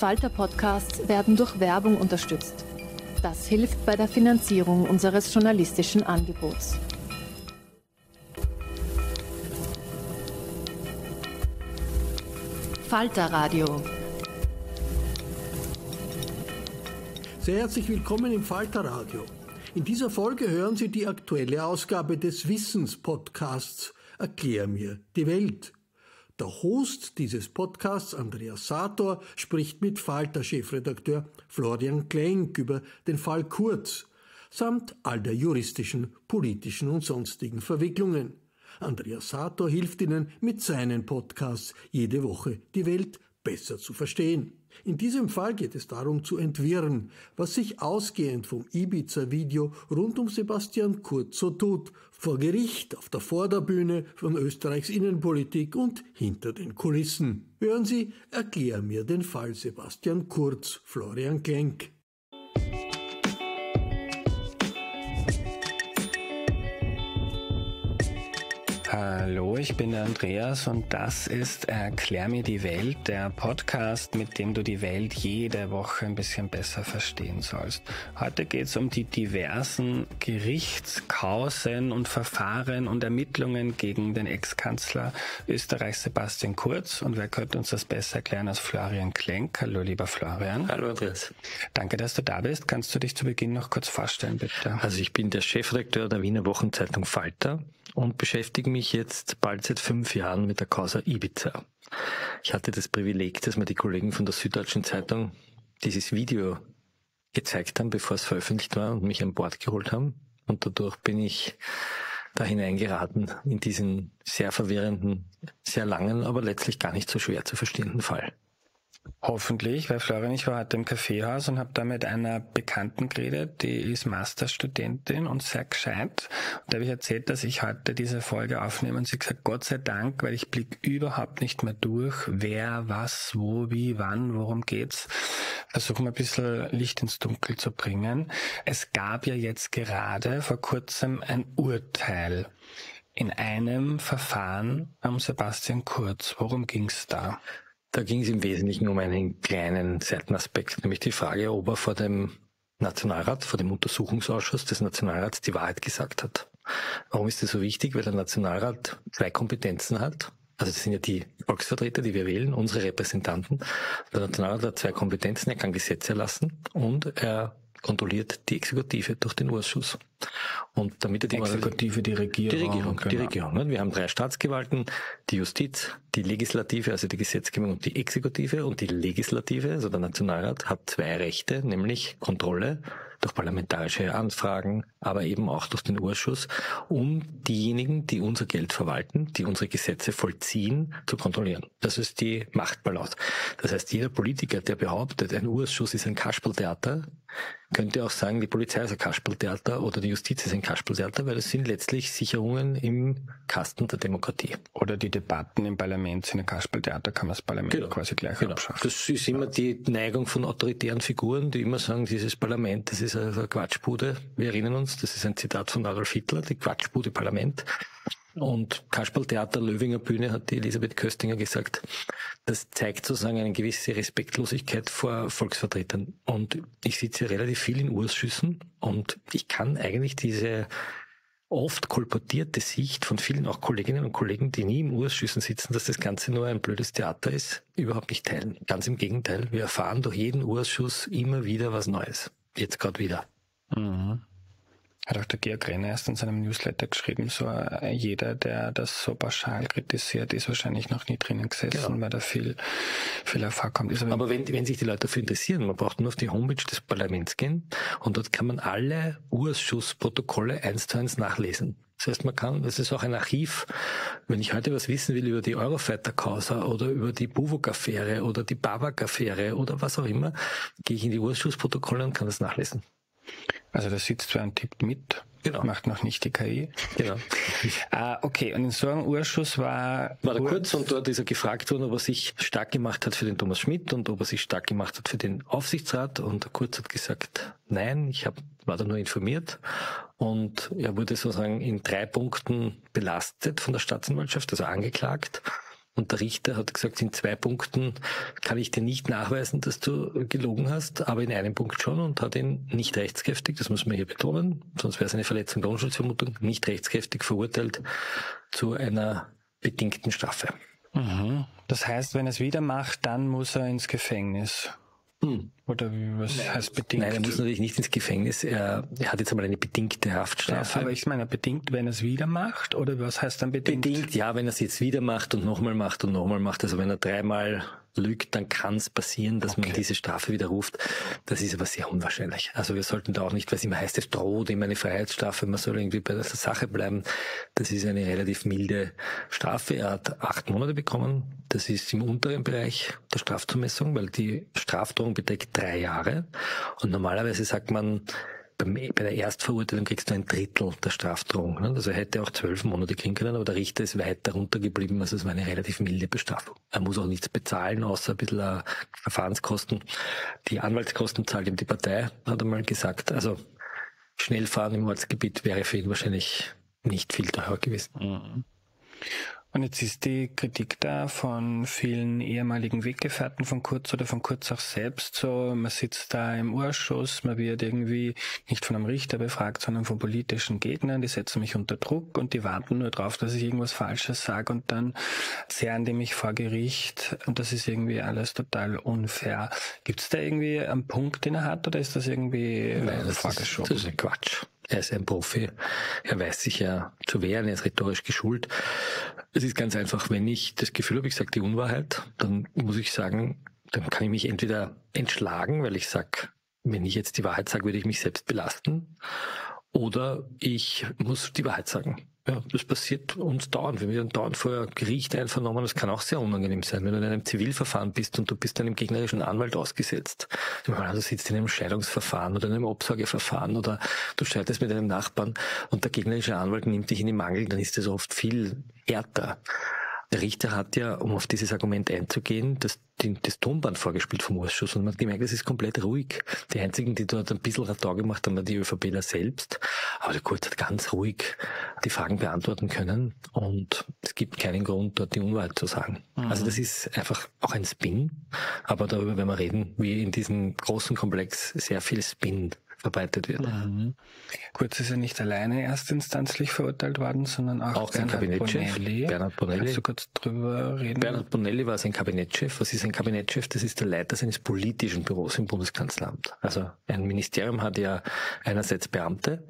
Falter-Podcasts werden durch Werbung unterstützt. Das hilft bei der Finanzierung unseres journalistischen Angebots. Falter Radio. Sehr herzlich willkommen im Falter Radio. In dieser Folge hören Sie die aktuelle Ausgabe des Wissenspodcasts Erklär mir die Welt. Der Host dieses Podcasts, Andreas Sator, spricht mit Falter-Chefredakteur Florian Klenk über den Fall Kurz samt all der juristischen, politischen und sonstigen Verwicklungen. Andreas Sator hilft Ihnen mit seinen Podcasts jede Woche die Welt besser zu verstehen. In diesem Fall geht es darum zu entwirren, was sich ausgehend vom Ibiza-Video rund um Sebastian Kurz so tut, vor Gericht, auf der Vorderbühne von Österreichs Innenpolitik und hinter den Kulissen. Hören Sie, erklär mir den Fall Sebastian Kurz, Florian Klenk. Hallo, ich bin der Andreas und das ist Erklär mir die Welt, der Podcast, mit dem du die Welt jede Woche ein bisschen besser verstehen sollst. Heute geht es um die diversen Gerichtskausen und Verfahren und Ermittlungen gegen den Ex-Kanzler Österreichs Sebastian Kurz. Und wer könnte uns das besser erklären als Florian Klenk? Hallo, lieber Florian. Hallo, Andreas. Danke, dass du da bist. Kannst du dich zu Beginn noch kurz vorstellen, bitte? Also ich bin der Chefredakteur der Wiener Wochenzeitung Falter und beschäftige mich jetzt bald seit fünf Jahren mit der Causa Ibiza. Ich hatte das Privileg, dass mir die Kollegen von der Süddeutschen Zeitung dieses Video gezeigt haben, bevor es veröffentlicht war und mich an Bord geholt haben. Und dadurch bin ich da hineingeraten in diesen sehr verwirrenden, sehr langen, aber letztlich gar nicht so schwer zu verstehenden Fall. Hoffentlich, weil Florian, ich war heute im Kaffeehaus und habe da mit einer Bekannten geredet, die ist Masterstudentin und sehr gescheit. Und da habe ich erzählt, dass ich heute diese Folge aufnehme und sie gesagt, Gott sei Dank, weil ich blick überhaupt nicht mehr durch, wer, was, wo, wie, wann, worum geht's. Versuchen wir ein bisschen Licht ins Dunkel zu bringen. Es gab ja jetzt gerade vor kurzem ein Urteil in einem Verfahren am Sebastian Kurz. Worum ging's da? Da ging es im Wesentlichen um einen kleinen Seitenaspekt, nämlich die Frage, ob er vor dem Nationalrat, vor dem Untersuchungsausschuss des Nationalrats die Wahrheit gesagt hat. Warum ist das so wichtig? Weil der Nationalrat zwei Kompetenzen hat. Also das sind ja die Volksvertreter, die wir wählen, unsere Repräsentanten. Der Nationalrat hat zwei Kompetenzen. Er kann Gesetze erlassen und er kontrolliert die Exekutive durch den Ausschuss. Und damit er die Exekutive, die Regierung. Die Regierung, genau. die Regierung. Wir haben drei Staatsgewalten, die Justiz, die Legislative, also die Gesetzgebung und die Exekutive und die Legislative, also der Nationalrat, hat zwei Rechte, nämlich Kontrolle durch parlamentarische Anfragen, aber eben auch durch den Ausschuss, um diejenigen, die unser Geld verwalten, die unsere Gesetze vollziehen, zu kontrollieren. Das ist die Machtbalance. Das heißt, jeder Politiker, der behauptet, ein Ausschuss ist ein Kasperltheater, könnte auch sagen, die Polizei ist ein Kasperltheater oder die Justiz ist ein Kasperltheater, weil es sind letztlich Sicherungen im Kasten der Demokratie. Oder die Debatten im Parlament sind ein Kasperltheater, kann man das Parlament genau. quasi gleich genau. abschaffen. Das ist immer die Neigung von autoritären Figuren, die immer sagen, dieses Parlament, das ist eine Quatschbude. Wir erinnern uns, das ist ein Zitat von Adolf Hitler, die Quatschbude Parlament. Und Kasperltheater Löwinger Bühne hat die Elisabeth Köstinger gesagt, das zeigt sozusagen eine gewisse Respektlosigkeit vor Volksvertretern. Und ich sitze relativ viel in Urschüssen und ich kann eigentlich diese oft kolportierte Sicht von vielen auch Kolleginnen und Kollegen, die nie im Urschüssen sitzen, dass das Ganze nur ein blödes Theater ist, überhaupt nicht teilen. Ganz im Gegenteil, wir erfahren durch jeden Urschuss immer wieder was Neues. Jetzt gerade wieder. Mhm hat auch der Georg Renner erst in seinem Newsletter geschrieben, so äh, jeder, der das so pauschal kritisiert, ist wahrscheinlich noch nie drinnen gesessen, genau. weil da viel, viel Erfahrung kommt. aber, aber wenn, wenn sich die Leute dafür interessieren, man braucht nur auf die Homepage des Parlaments gehen und dort kann man alle Urschussprotokolle eins zu eins nachlesen. Das heißt, man kann, das ist auch ein Archiv. Wenn ich heute was wissen will über die Eurofighter-Causa oder über die Buvok-Affäre oder die Babak-Affäre oder was auch immer, gehe ich in die Urschussprotokolle und kann das nachlesen. Also da sitzt wer und tippt mit. Genau. Macht noch nicht die KI. Genau. ah, okay, und in so einem Urschuss war... War der Kurz und dort ist er gefragt worden, ob er sich stark gemacht hat für den Thomas Schmidt und ob er sich stark gemacht hat für den Aufsichtsrat. Und der Kurz hat gesagt, nein, ich hab, war da nur informiert. Und er wurde sozusagen in drei Punkten belastet von der Staatsanwaltschaft, also angeklagt. Und der Richter hat gesagt, in zwei Punkten kann ich dir nicht nachweisen, dass du gelogen hast, aber in einem Punkt schon und hat ihn nicht rechtskräftig, das muss man hier betonen, sonst wäre es eine Verletzung der Unschuldsvermutung, nicht rechtskräftig verurteilt zu einer bedingten Strafe. Mhm. Das heißt, wenn er es wieder macht, dann muss er ins Gefängnis. Hm. Oder was Nein, heißt bedingt? Nein, er muss natürlich nicht ins Gefängnis. Er, er hat jetzt einmal eine bedingte Haftstrafe. Ja, aber ich meine, bedingt, wenn er es wieder macht? Oder was heißt dann bedingt? Bedingt, ja, wenn er es jetzt wieder macht und nochmal macht und nochmal macht. Also wenn er dreimal lügt, dann kann es passieren, dass okay. man diese Strafe widerruft. Das ist aber sehr unwahrscheinlich. Also wir sollten da auch nicht, weil es immer heißt, es droht immer eine Freiheitsstrafe, man soll irgendwie bei der Sache bleiben. Das ist eine relativ milde Strafe. Er hat acht Monate bekommen. Das ist im unteren Bereich der Strafzumessung, weil die Strafdrohung beträgt drei Jahre. Und normalerweise sagt man, bei der Erstverurteilung kriegst du ein Drittel der Strafdrohung. Ne? Also er hätte auch zwölf Monate kriegen können, aber der Richter ist weit darunter geblieben. Also es war eine relativ milde Bestrafung. Er muss auch nichts bezahlen, außer ein bisschen äh, Verfahrenskosten. Die Anwaltskosten zahlt ihm die Partei, hat er mal gesagt. Also Schnellfahren im Ortsgebiet wäre für ihn wahrscheinlich nicht viel teurer gewesen. Mhm. Und jetzt ist die Kritik da von vielen ehemaligen Weggefährten von Kurz oder von Kurz auch selbst so, man sitzt da im Urschuss, man wird irgendwie nicht von einem Richter befragt, sondern von politischen Gegnern, die setzen mich unter Druck und die warten nur drauf, dass ich irgendwas Falsches sage und dann zehren die mich vor Gericht und das ist irgendwie alles total unfair. Gibt es da irgendwie einen Punkt, den er hat oder ist das irgendwie Nein, das vorgeschoben? Ist, das ist Quatsch. Er ist ein Profi. Er weiß sich ja zu wehren. Er ist rhetorisch geschult. Es ist ganz einfach, wenn ich das Gefühl habe, ich sage die Unwahrheit, dann muss ich sagen, dann kann ich mich entweder entschlagen, weil ich sage, wenn ich jetzt die Wahrheit sage, würde ich mich selbst belasten. Oder ich muss die Wahrheit sagen. Ja, das passiert uns dauernd. Wenn wir dann dauernd vor Gericht einvernommen, das kann auch sehr unangenehm sein. Wenn du in einem Zivilverfahren bist und du bist einem gegnerischen Anwalt ausgesetzt. Du sitzt in einem Scheidungsverfahren oder in einem Obsorgeverfahren oder du streitest mit einem Nachbarn und der gegnerische Anwalt nimmt dich in die Mangel, dann ist das oft viel härter. Der Richter hat ja, um auf dieses Argument einzugehen, das, das Tonband vorgespielt vom Ausschuss und man hat gemerkt, es ist komplett ruhig. Die einzigen, die dort ein bisschen Radau gemacht haben, waren die ÖVPler selbst. Aber der Kurz hat ganz ruhig die Fragen beantworten können und es gibt keinen Grund, dort die Unwahrheit zu sagen. Mhm. Also das ist einfach auch ein Spin, aber darüber werden wir reden, wie in diesem großen Komplex sehr viel Spin verbreitet wird. Mhm. Kurz ist er nicht alleine erstinstanzlich verurteilt worden, sondern auch, auch sein Kabinettchef. Bonelli. Bernhard Bonelli. Kannst du kurz drüber reden? Bernhard Bonelli war sein Kabinettchef. Was ist ein Kabinettchef? Das ist der Leiter seines politischen Büros im Bundeskanzleramt. Also ein Ministerium hat ja einerseits Beamte,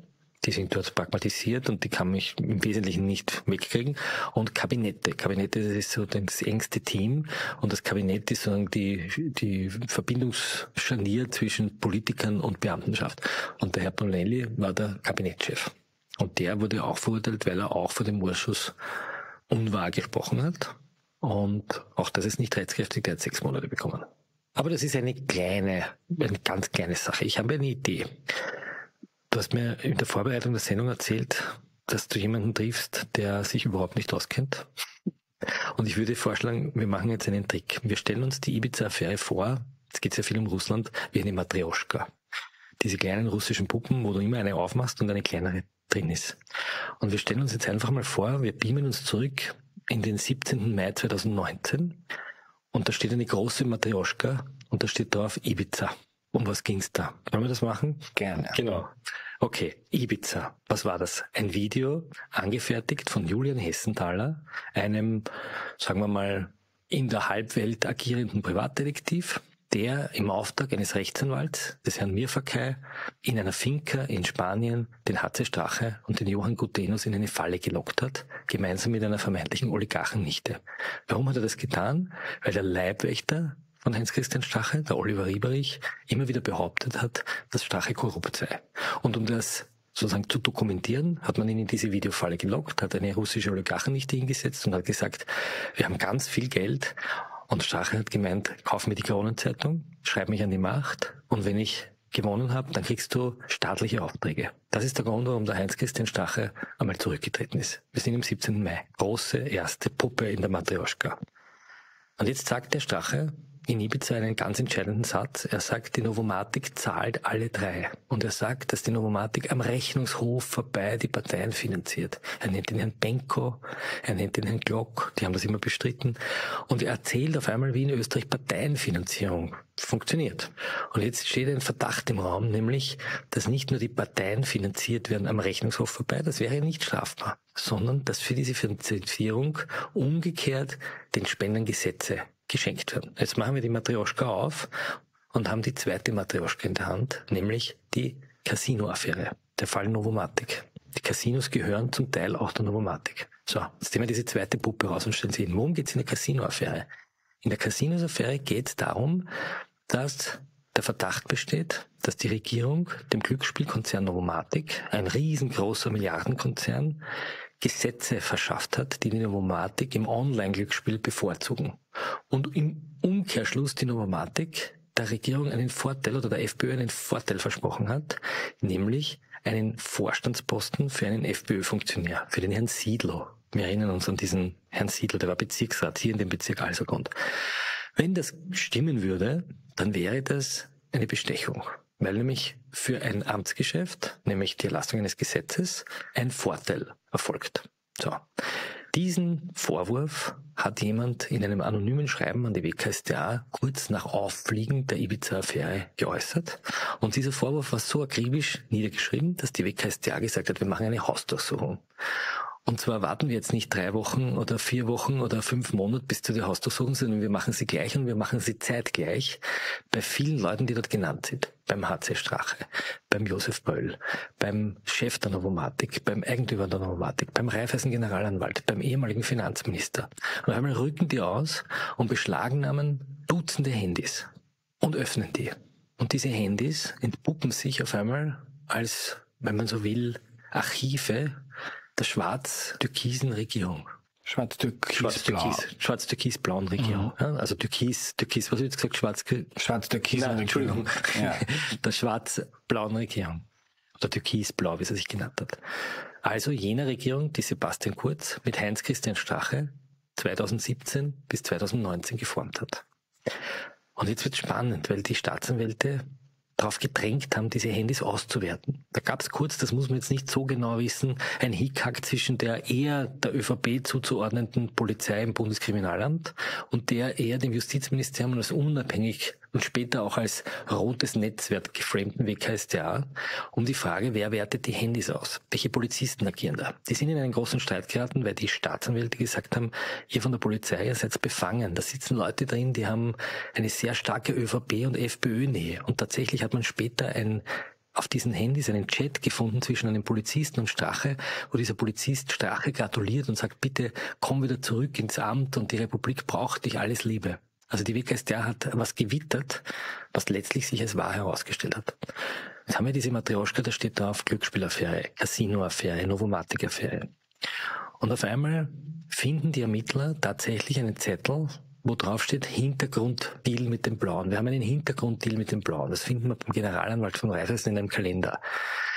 die sind dort pragmatisiert und die kann mich im Wesentlichen nicht wegkriegen. Und Kabinette. Kabinette, das ist so das engste Team. Und das Kabinett ist sozusagen die, die Verbindungsscharnier zwischen Politikern und Beamtenschaft. Und der Herr Bonelli war der Kabinettschef. Und der wurde auch verurteilt, weil er auch vor dem Ausschuss unwahr gesprochen hat. Und auch das ist nicht rechtskräftig, der hat sechs Monate bekommen. Aber das ist eine kleine, eine ganz kleine Sache. Ich habe eine Idee. Du hast mir in der Vorbereitung der Sendung erzählt, dass du jemanden triffst, der sich überhaupt nicht auskennt. Und ich würde vorschlagen, wir machen jetzt einen Trick. Wir stellen uns die Ibiza-Affäre vor, es geht sehr viel um Russland, wie eine Matrioschka. Diese kleinen russischen Puppen, wo du immer eine aufmachst und eine kleinere drin ist. Und wir stellen uns jetzt einfach mal vor, wir beamen uns zurück in den 17. Mai 2019 und da steht eine große Matrioschka und da steht drauf Ibiza. Um was ging's da? Wollen wir das machen? Gerne. Genau. Okay, Ibiza. Was war das? Ein Video, angefertigt von Julian Hessenthaler, einem, sagen wir mal, in der Halbwelt agierenden Privatdetektiv, der im Auftrag eines Rechtsanwalts, des Herrn Mirfakei, in einer Finca in Spanien den HC Strache und den Johann Gutenus in eine Falle gelockt hat, gemeinsam mit einer vermeintlichen Oligarchennichte. Warum hat er das getan? Weil der Leibwächter von Heinz-Christian Strache, der Oliver Rieberich, immer wieder behauptet hat, dass Strache korrupt sei. Und um das sozusagen zu dokumentieren, hat man ihn in diese Videofalle gelockt, hat eine russische Oligarchennichte hingesetzt und hat gesagt, wir haben ganz viel Geld. Und Strache hat gemeint, kauf mir die Kronenzeitung, schreib mich an die Macht und wenn ich gewonnen habe, dann kriegst du staatliche Aufträge. Das ist der Grund, warum der Heinz-Christian Strache einmal zurückgetreten ist. Wir sind im 17. Mai. Große erste Puppe in der Matrioschka. Und jetzt sagt der Strache, in Ibiza einen ganz entscheidenden Satz. Er sagt, die Novomatic zahlt alle drei. Und er sagt, dass die Novomatic am Rechnungshof vorbei die Parteien finanziert. Er nennt den Herrn Benko, er nennt den Herrn Glock, die haben das immer bestritten. Und er erzählt auf einmal, wie in Österreich Parteienfinanzierung funktioniert. Und jetzt steht ein Verdacht im Raum, nämlich, dass nicht nur die Parteien finanziert werden am Rechnungshof vorbei, das wäre nicht strafbar, sondern dass für diese Finanzierung umgekehrt den Spendern Gesetze geschenkt werden. Jetzt machen wir die Matrioschka auf und haben die zweite Matrioschka in der Hand, nämlich die Casino-Affäre, der Fall Novomatic. Die Casinos gehören zum Teil auch der Novomatic. So, jetzt nehmen wir diese zweite Puppe raus und stellen sie hin. Worum geht es in der Casino-Affäre? In der Casino-Affäre geht es darum, dass der Verdacht besteht, dass die Regierung dem Glücksspielkonzern Novomatic, ein riesengroßer Milliardenkonzern, Gesetze verschafft hat, die die Novomatic im Online-Glücksspiel bevorzugen. Und im Umkehrschluss die Novomatic der Regierung einen Vorteil oder der FPÖ einen Vorteil versprochen hat, nämlich einen Vorstandsposten für einen FPÖ-Funktionär, für den Herrn Siedlow. Wir erinnern uns an diesen Herrn Siedlow, der war Bezirksrat hier in dem Bezirk Alsergrund. Wenn das stimmen würde, dann wäre das eine Bestechung, weil nämlich für ein Amtsgeschäft, nämlich die Erlassung eines Gesetzes, ein Vorteil erfolgt. So. Diesen Vorwurf hat jemand in einem anonymen Schreiben an die WKStA kurz nach Auffliegen der Ibiza-Affäre geäußert. Und dieser Vorwurf war so akribisch niedergeschrieben, dass die WKStA gesagt hat, wir machen eine Hausdurchsuchung. Und zwar warten wir jetzt nicht drei Wochen oder vier Wochen oder fünf Monate bis zu der Hausdurchsuchung, sondern wir machen sie gleich und wir machen sie zeitgleich bei vielen Leuten, die dort genannt sind. Beim HC Strache, beim Josef Böll, beim Chef der Novomatik, beim Eigentümer der Novomatik, beim Raiffeisen Generalanwalt, beim ehemaligen Finanzminister. Und einmal rücken die aus und beschlagnahmen Dutzende Handys und öffnen die. Und diese Handys entpuppen sich auf einmal als, wenn man so will, Archive der schwarz-türkisen Regierung. Schwarz-türkis-blau. Schwarz-türkis-blauen Regierung. Mhm. Also türkis, türkis, was habe ich jetzt gesagt? Schwarz Schwarz-türkis Entschuldigung. Ja. der schwarz-blauen Regierung. Oder türkis-blau, wie sie sich genannt hat. Also jener Regierung, die Sebastian Kurz mit Heinz-Christian Strache 2017 bis 2019 geformt hat. Und jetzt wird spannend, weil die Staatsanwälte darauf gedrängt haben, diese Handys auszuwerten. Da gab es kurz, das muss man jetzt nicht so genau wissen, ein Hickhack zwischen der eher der ÖVP zuzuordnenden Polizei im Bundeskriminalamt und der eher dem Justizministerium als unabhängig und später auch als rotes Netzwerk geframten WKStA um die Frage, wer wertet die Handys aus? Welche Polizisten agieren da? Die sind in einen großen Streit geraten, weil die Staatsanwälte gesagt haben, ihr von der Polizei, ihr seid befangen. Da sitzen Leute drin, die haben eine sehr starke ÖVP- und FPÖ-Nähe. Und tatsächlich hat man später ein auf diesen Handys einen Chat gefunden zwischen einem Polizisten und Strache, wo dieser Polizist Strache gratuliert und sagt, bitte komm wieder zurück ins Amt und die Republik braucht dich, alles Liebe. Also die WKStR hat was gewittert, was letztlich sich als wahr herausgestellt hat. Jetzt haben wir diese Matrioschka, da steht drauf Glücksspielaffäre, Casinoaffäre, Novomatic-Affäre. Und auf einmal finden die Ermittler tatsächlich einen Zettel, wo drauf steht Hintergrunddeal mit dem Blauen. Wir haben einen Hintergrunddeal mit dem Blauen. Das finden wir beim Generalanwalt von Raiffeisen in einem Kalender.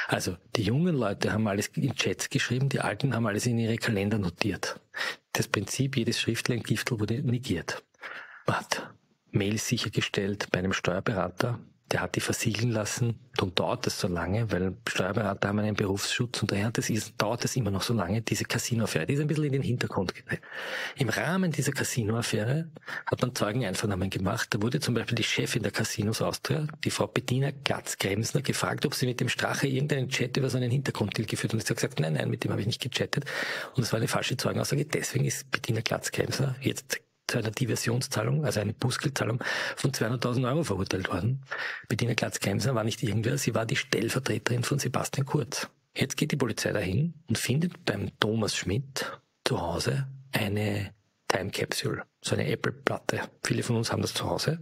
Also die jungen Leute haben alles in Chats geschrieben, die Alten haben alles in ihre Kalender notiert. Das Prinzip jedes Schriftlein Giftel wurde negiert hat Mails sichergestellt bei einem Steuerberater, der hat die versiegeln lassen. Darum dauert es so lange, weil Steuerberater haben einen Berufsschutz und daher das ist, dauert es immer noch so lange. Diese Casino-Affäre, die ist ein bisschen in den Hintergrund gedreht. Im Rahmen dieser Casino-Affäre hat man Zeugeneinvernahmen gemacht. Da wurde zum Beispiel die Chefin der Casinos Austria, die Frau Bettina Glatz-Kremsner, gefragt, ob sie mit dem Strache irgendeinen Chat über so einen Hintergrunddeal geführt hat. Und sie hat gesagt, nein, nein, mit dem habe ich nicht gechattet. Und das war eine falsche Zeugenaussage. Deswegen ist Bettina Glatz-Kremsner jetzt zu einer Diversionszahlung, also eine Bußgeldzahlung von 200.000 Euro verurteilt worden. Bettina Glatz-Kemser war nicht irgendwer, sie war die Stellvertreterin von Sebastian Kurz. Jetzt geht die Polizei dahin und findet beim Thomas Schmidt zu Hause eine Time Capsule, so eine Apple-Platte. Viele von uns haben das zu Hause.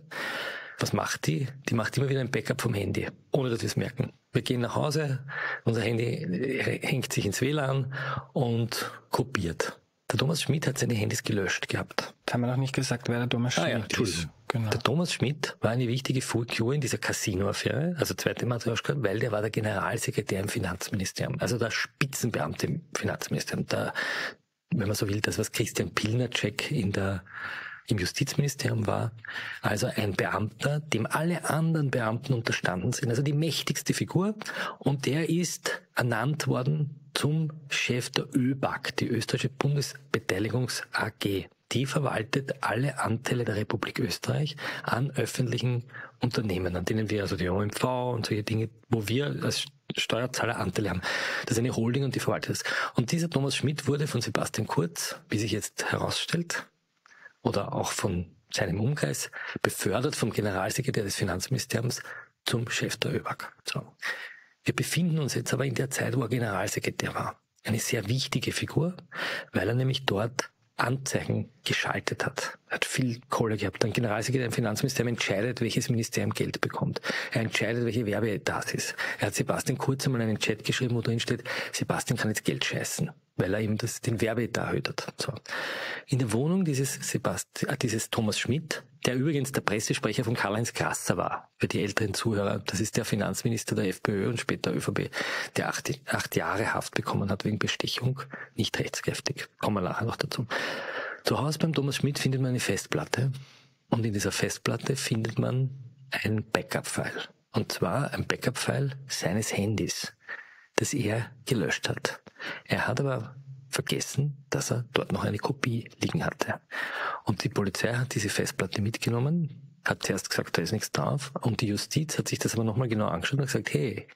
Was macht die? Die macht immer wieder ein Backup vom Handy, ohne dass wir es merken. Wir gehen nach Hause, unser Handy hängt sich ins WLAN und kopiert. Der Thomas Schmidt hat seine Handys gelöscht gehabt. Das haben wir noch nicht gesagt, wer der Thomas Schmidt ah, ja, ist. Genau. Der Thomas Schmidt war eine wichtige Figur in dieser Casino-Affäre, also zweite Matrioschka, weil der war der Generalsekretär im Finanzministerium, also der Spitzenbeamte im Finanzministerium. Der, wenn man so will, das, was Christian Pilnacek in der im Justizministerium war, also ein Beamter, dem alle anderen Beamten unterstanden sind, also die mächtigste Figur. Und der ist ernannt worden zum Chef der ÖBAG, die österreichische Bundesbeteiligungs AG. Die verwaltet alle Anteile der Republik Österreich an öffentlichen Unternehmen, an denen wir, also die OMV und solche Dinge, wo wir als Steuerzahler Anteile haben. Das ist eine Holding und die verwaltet das. Und dieser Thomas Schmidt wurde von Sebastian Kurz, wie sich jetzt herausstellt, oder auch von seinem Umkreis befördert vom Generalsekretär des Finanzministeriums zum Chef der ÖBAG. So. Wir befinden uns jetzt aber in der Zeit, wo er Generalsekretär war. Eine sehr wichtige Figur, weil er nämlich dort Anzeigen geschaltet hat. Er hat viel Kohle gehabt. Ein Generalsekretär im Finanzministerium entscheidet, welches Ministerium Geld bekommt. Er entscheidet, welche Werbeetat ist. Er hat Sebastian Kurz einmal einen Chat geschrieben, wo drin steht, Sebastian kann jetzt Geld scheißen weil er eben das, den Werbeetat erhöht hat. So. In der Wohnung dieses, Sebastian, äh, dieses Thomas Schmidt, der übrigens der Pressesprecher von Karl-Heinz Grasser war, für die älteren Zuhörer, das ist der Finanzminister der FPÖ und später ÖVP, der acht, acht Jahre Haft bekommen hat wegen Bestechung, nicht rechtskräftig. Kommen wir nachher noch dazu. Zu Hause beim Thomas Schmidt findet man eine Festplatte und in dieser Festplatte findet man ein Backup-File. Und zwar ein Backup-File seines Handys das er gelöscht hat. Er hat aber vergessen, dass er dort noch eine Kopie liegen hatte. Und die Polizei hat diese Festplatte mitgenommen, hat zuerst gesagt, da ist nichts drauf. Und die Justiz hat sich das aber nochmal genau angeschaut und gesagt, hey,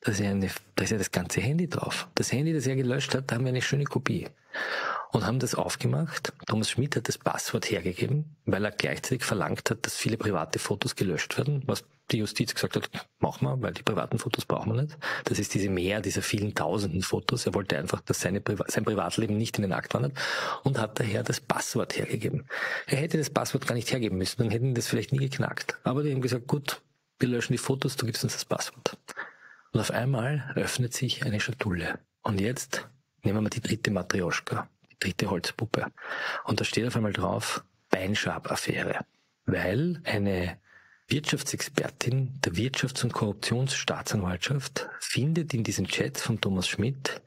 da ist, ja eine, da ist ja das ganze Handy drauf. Das Handy, das er gelöscht hat, da haben wir eine schöne Kopie. Und haben das aufgemacht. Thomas Schmidt hat das Passwort hergegeben, weil er gleichzeitig verlangt hat, dass viele private Fotos gelöscht werden, was die Justiz gesagt hat, machen wir, weil die privaten Fotos brauchen wir nicht. Das ist diese Mehr dieser vielen tausenden Fotos. Er wollte einfach, dass seine Priva sein Privatleben nicht in den Akt wandert und hat daher das Passwort hergegeben. Er hätte das Passwort gar nicht hergeben müssen, dann hätten das vielleicht nie geknackt. Aber die haben gesagt, gut, wir löschen die Fotos, du gibst uns das Passwort. Und auf einmal öffnet sich eine Schatulle. Und jetzt nehmen wir mal die dritte Matrioschka, die dritte Holzpuppe. Und da steht auf einmal drauf, Beinschab-Affäre. Weil eine Wirtschaftsexpertin der Wirtschafts- und Korruptionsstaatsanwaltschaft findet in diesen Chats von Thomas Schmidt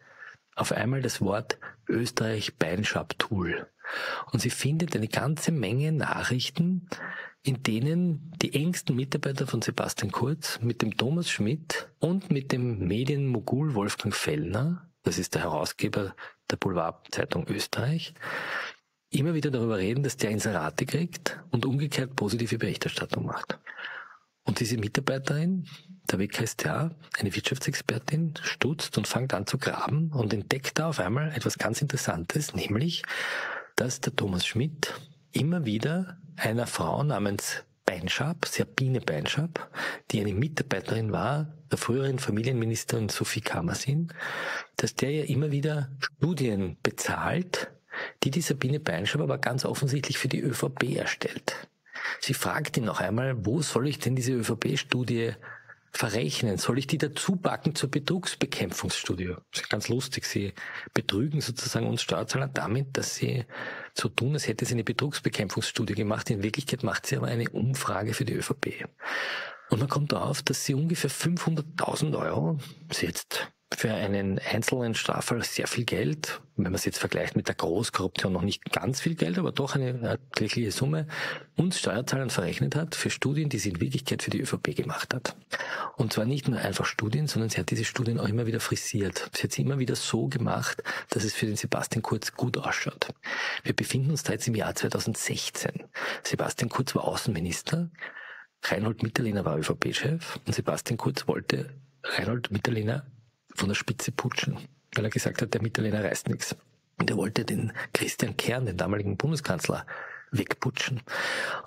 auf einmal das Wort Österreich Beinschab-Tool. Und sie findet eine ganze Menge Nachrichten, in denen die engsten Mitarbeiter von Sebastian Kurz mit dem Thomas Schmidt und mit dem Medienmogul Wolfgang Fellner, das ist der Herausgeber der Boulevardzeitung Österreich, immer wieder darüber reden, dass der Inserate kriegt und umgekehrt positive Berichterstattung macht. Und diese Mitarbeiterin, der WKStA, eine Wirtschaftsexpertin, stutzt und fängt an zu graben und entdeckt da auf einmal etwas ganz Interessantes, nämlich, dass der Thomas Schmidt immer wieder einer Frau namens Beinschab, Sabine Beinschab, die eine Mitarbeiterin war, der früheren Familienministerin Sophie Kammersin, dass der ja immer wieder Studien bezahlt, die die Sabine Beinschab aber ganz offensichtlich für die ÖVP erstellt. Sie fragt ihn noch einmal, wo soll ich denn diese ÖVP-Studie verrechnen? Soll ich die dazu packen zur Betrugsbekämpfungsstudie? Das ist ganz lustig. Sie betrügen sozusagen uns Steuerzahler damit, dass sie so tun, als hätte sie eine Betrugsbekämpfungsstudie gemacht. In Wirklichkeit macht sie aber eine Umfrage für die ÖVP. Und man kommt darauf, dass sie ungefähr 500.000 Euro, sie jetzt für einen einzelnen Straffall sehr viel Geld, wenn man es jetzt vergleicht mit der Großkorruption noch nicht ganz viel Geld, aber doch eine erklägliche Summe, uns Steuerzahlern verrechnet hat für Studien, die sie in Wirklichkeit für die ÖVP gemacht hat. Und zwar nicht nur einfach Studien, sondern sie hat diese Studien auch immer wieder frisiert. Sie hat sie immer wieder so gemacht, dass es für den Sebastian Kurz gut ausschaut. Wir befinden uns da jetzt im Jahr 2016. Sebastian Kurz war Außenminister, Reinhold Mitterlehner war ÖVP-Chef und Sebastian Kurz wollte Reinhold Mitterlehner von der Spitze putschen, weil er gesagt hat, der Mitterlehner reißt nichts. Und er wollte den Christian Kern, den damaligen Bundeskanzler, wegputschen.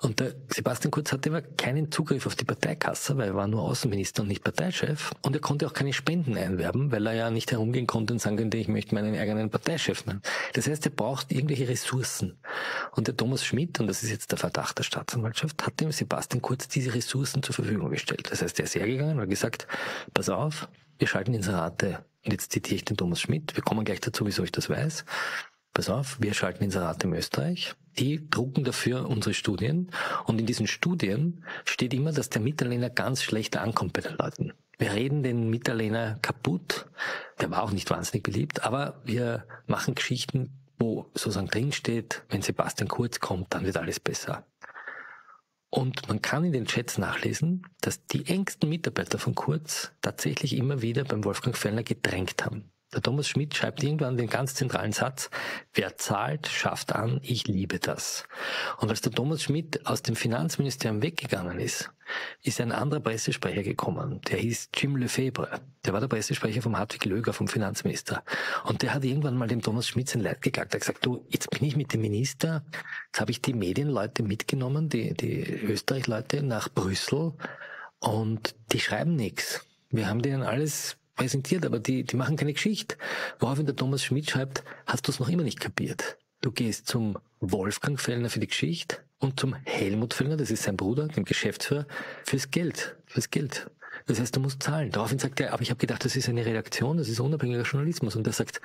Und der Sebastian Kurz hatte aber keinen Zugriff auf die Parteikasse, weil er war nur Außenminister und nicht Parteichef. Und er konnte auch keine Spenden einwerben, weil er ja nicht herumgehen konnte und sagen könnte, ich möchte meinen eigenen Parteichef nennen. Das heißt, er braucht irgendwelche Ressourcen. Und der Thomas Schmidt, und das ist jetzt der Verdacht der Staatsanwaltschaft, hat dem Sebastian Kurz diese Ressourcen zur Verfügung gestellt. Das heißt, er ist hergegangen und hat gesagt, pass auf, wir schalten Inserate. Und jetzt zitiere ich den Thomas Schmidt. Wir kommen gleich dazu, wieso ich das weiß. Pass auf, wir schalten Inserate in Österreich. Die drucken dafür unsere Studien. Und in diesen Studien steht immer, dass der Mitterlehner ganz schlecht ankommt bei den Leuten. Wir reden den Mitterlehner kaputt. Der war auch nicht wahnsinnig beliebt, aber wir machen Geschichten wo sozusagen drinsteht, wenn Sebastian Kurz kommt, dann wird alles besser. Und man kann in den Chats nachlesen, dass die engsten Mitarbeiter von Kurz tatsächlich immer wieder beim Wolfgang Fellner gedrängt haben. Der Thomas Schmidt schreibt irgendwann den ganz zentralen Satz, wer zahlt, schafft an, ich liebe das. Und als der Thomas Schmidt aus dem Finanzministerium weggegangen ist, ist ein anderer Pressesprecher gekommen, der hieß Jim Lefebvre. Der war der Pressesprecher vom Hartwig Löger, vom Finanzminister. Und der hat irgendwann mal dem Thomas Schmidt sein Leid geklagt. Er hat gesagt, du, jetzt bin ich mit dem Minister, jetzt habe ich die Medienleute mitgenommen, die, die Österreich-Leute nach Brüssel und die schreiben nichts. Wir haben denen alles präsentiert, aber die, die machen keine Geschichte. Woraufhin der Thomas Schmidt schreibt, hast du es noch immer nicht kapiert. Du gehst zum Wolfgang Fellner für die Geschichte und zum Helmut Fellner, das ist sein Bruder, dem Geschäftsführer, fürs Geld. Fürs Geld. Das heißt, du musst zahlen. Daraufhin sagt er, aber ich habe gedacht, das ist eine Redaktion, das ist unabhängiger Journalismus. Und er sagt,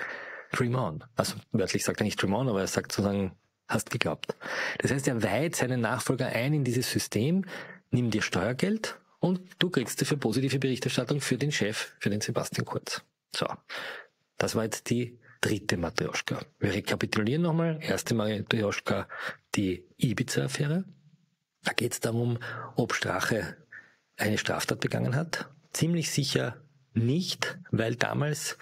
Dream on. Also wörtlich sagt er nicht Dream on, aber er sagt sozusagen, hast geglaubt. Das heißt, er weiht seinen Nachfolger ein in dieses System, nimm dir Steuergeld und du kriegst dafür positive Berichterstattung für den Chef, für den Sebastian Kurz. So, das war jetzt die dritte Matrioschka. Wir rekapitulieren nochmal. Erste Matrioschka, die Ibiza-Affäre. Da geht es darum, ob Strache eine Straftat begangen hat. Ziemlich sicher nicht, weil damals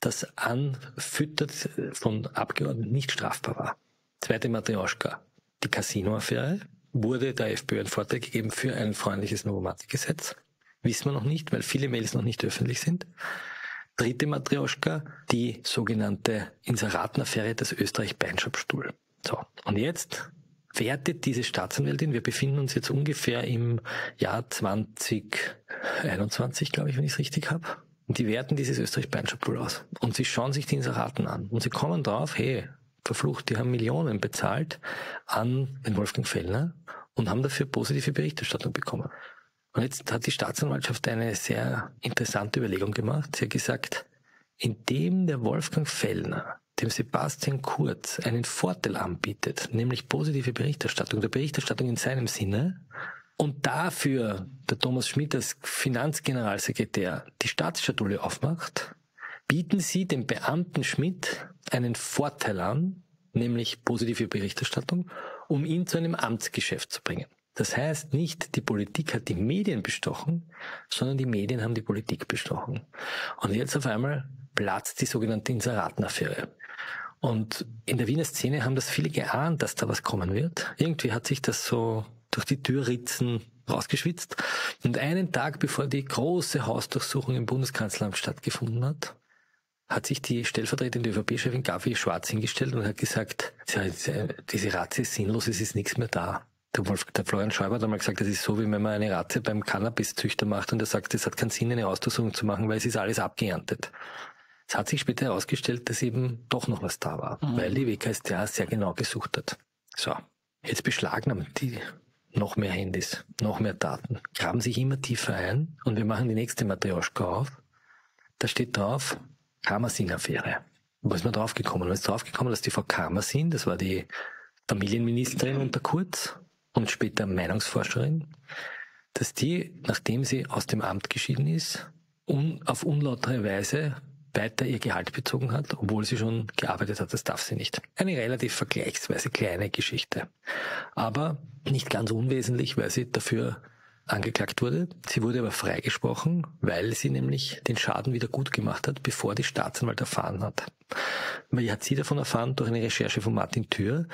das Anfüttern von Abgeordneten nicht strafbar war. Zweite Matrioschka, die Casino-Affäre wurde der FPÖ ein Vorteil gegeben für ein freundliches Novomatic-Gesetz. Wissen wir noch nicht, weil viele Mails noch nicht öffentlich sind. Dritte Matrioschka, die sogenannte Inseratenaffäre des Österreich-Beinschabstuhl. So, und jetzt wertet diese Staatsanwältin, wir befinden uns jetzt ungefähr im Jahr 2021, glaube ich, wenn ich es richtig habe, und die werten dieses Österreich-Beinschabstuhl aus. Und sie schauen sich die Inseraten an. Und sie kommen drauf, hey, verflucht, die haben Millionen bezahlt an den Wolfgang Fellner und haben dafür positive Berichterstattung bekommen. Und jetzt hat die Staatsanwaltschaft eine sehr interessante Überlegung gemacht. Sie hat gesagt, indem der Wolfgang Fellner dem Sebastian Kurz einen Vorteil anbietet, nämlich positive Berichterstattung, der Berichterstattung in seinem Sinne, und dafür der Thomas Schmidt als Finanzgeneralsekretär die Staatsschatulle aufmacht, bieten Sie dem Beamten Schmidt einen Vorteil an, nämlich positive Berichterstattung, um ihn zu einem Amtsgeschäft zu bringen. Das heißt nicht, die Politik hat die Medien bestochen, sondern die Medien haben die Politik bestochen. Und jetzt auf einmal platzt die sogenannte Inseratenaffäre. Und in der Wiener Szene haben das viele geahnt, dass da was kommen wird. Irgendwie hat sich das so durch die Türritzen rausgeschwitzt. Und einen Tag bevor die große Hausdurchsuchung im Bundeskanzleramt stattgefunden hat, hat sich die stellvertretende ÖVP-Chefin Gavi Schwarz hingestellt und hat gesagt, diese Razzia ist sinnlos, es ist nichts mehr da. Der, Wolf, der Florian Schäuber hat einmal gesagt, das ist so, wie wenn man eine Razzia beim Cannabis-Züchter macht und er sagt, es hat keinen Sinn, eine Ausdurchsuchung zu machen, weil es ist alles abgeerntet. Es hat sich später herausgestellt, dass eben doch noch was da war, mhm. weil die WKStA sehr genau gesucht hat. So, jetzt beschlagnahmen die noch mehr Handys, noch mehr Daten, graben sich immer tiefer ein und wir machen die nächste Matrioschka auf. Da steht drauf, Karmasin-Affäre. Wo ist man draufgekommen? Man ist draufgekommen, dass die Frau Karmasin, das war die Familienministerin unter Kurz und später Meinungsforscherin, dass die, nachdem sie aus dem Amt geschieden ist, un, auf unlautere Weise weiter ihr Gehalt bezogen hat, obwohl sie schon gearbeitet hat. Das darf sie nicht. Eine relativ vergleichsweise kleine Geschichte. Aber nicht ganz unwesentlich, weil sie dafür angeklagt wurde. Sie wurde aber freigesprochen, weil sie nämlich den Schaden wieder gut gemacht hat, bevor die Staatsanwalt erfahren hat. Wie hat sie davon erfahren? Durch eine Recherche von Martin Thür,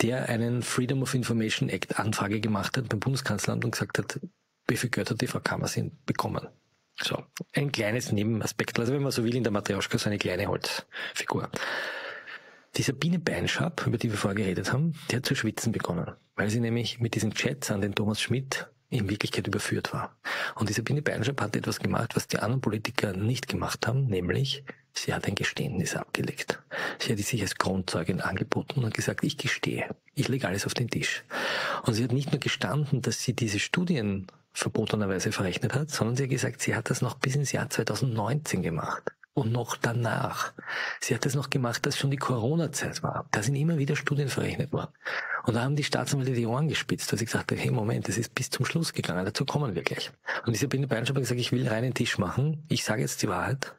der einen Freedom of Information Act Anfrage gemacht hat beim Bundeskanzleramt und gesagt hat, wie viel Geld hat die Frau Kammersin bekommen? So, ein kleines Nebenaspekt. Also wenn man so will, in der Matrioschka so eine kleine Holzfigur. Dieser Biene Beinschab, über die wir vorher geredet haben, die hat zu schwitzen begonnen, weil sie nämlich mit diesen Chats an den Thomas Schmidt in Wirklichkeit überführt war. Und diese Biene Beinschab hat etwas gemacht, was die anderen Politiker nicht gemacht haben, nämlich sie hat ein Geständnis abgelegt. Sie hat sich als Grundzeugin angeboten und gesagt, ich gestehe, ich lege alles auf den Tisch. Und sie hat nicht nur gestanden, dass sie diese Studien verbotenerweise verrechnet hat, sondern sie hat gesagt, sie hat das noch bis ins Jahr 2019 gemacht und noch danach. Sie hat das noch gemacht, als schon die Corona-Zeit war. Da sind immer wieder Studien verrechnet worden. Und da haben die Staatsanwälte die Ohren gespitzt, weil sie gesagt haben, hey Moment, das ist bis zum Schluss gegangen, dazu kommen wir gleich. Und Binde Beinschab hat gesagt, ich will reinen Tisch machen, ich sage jetzt die Wahrheit.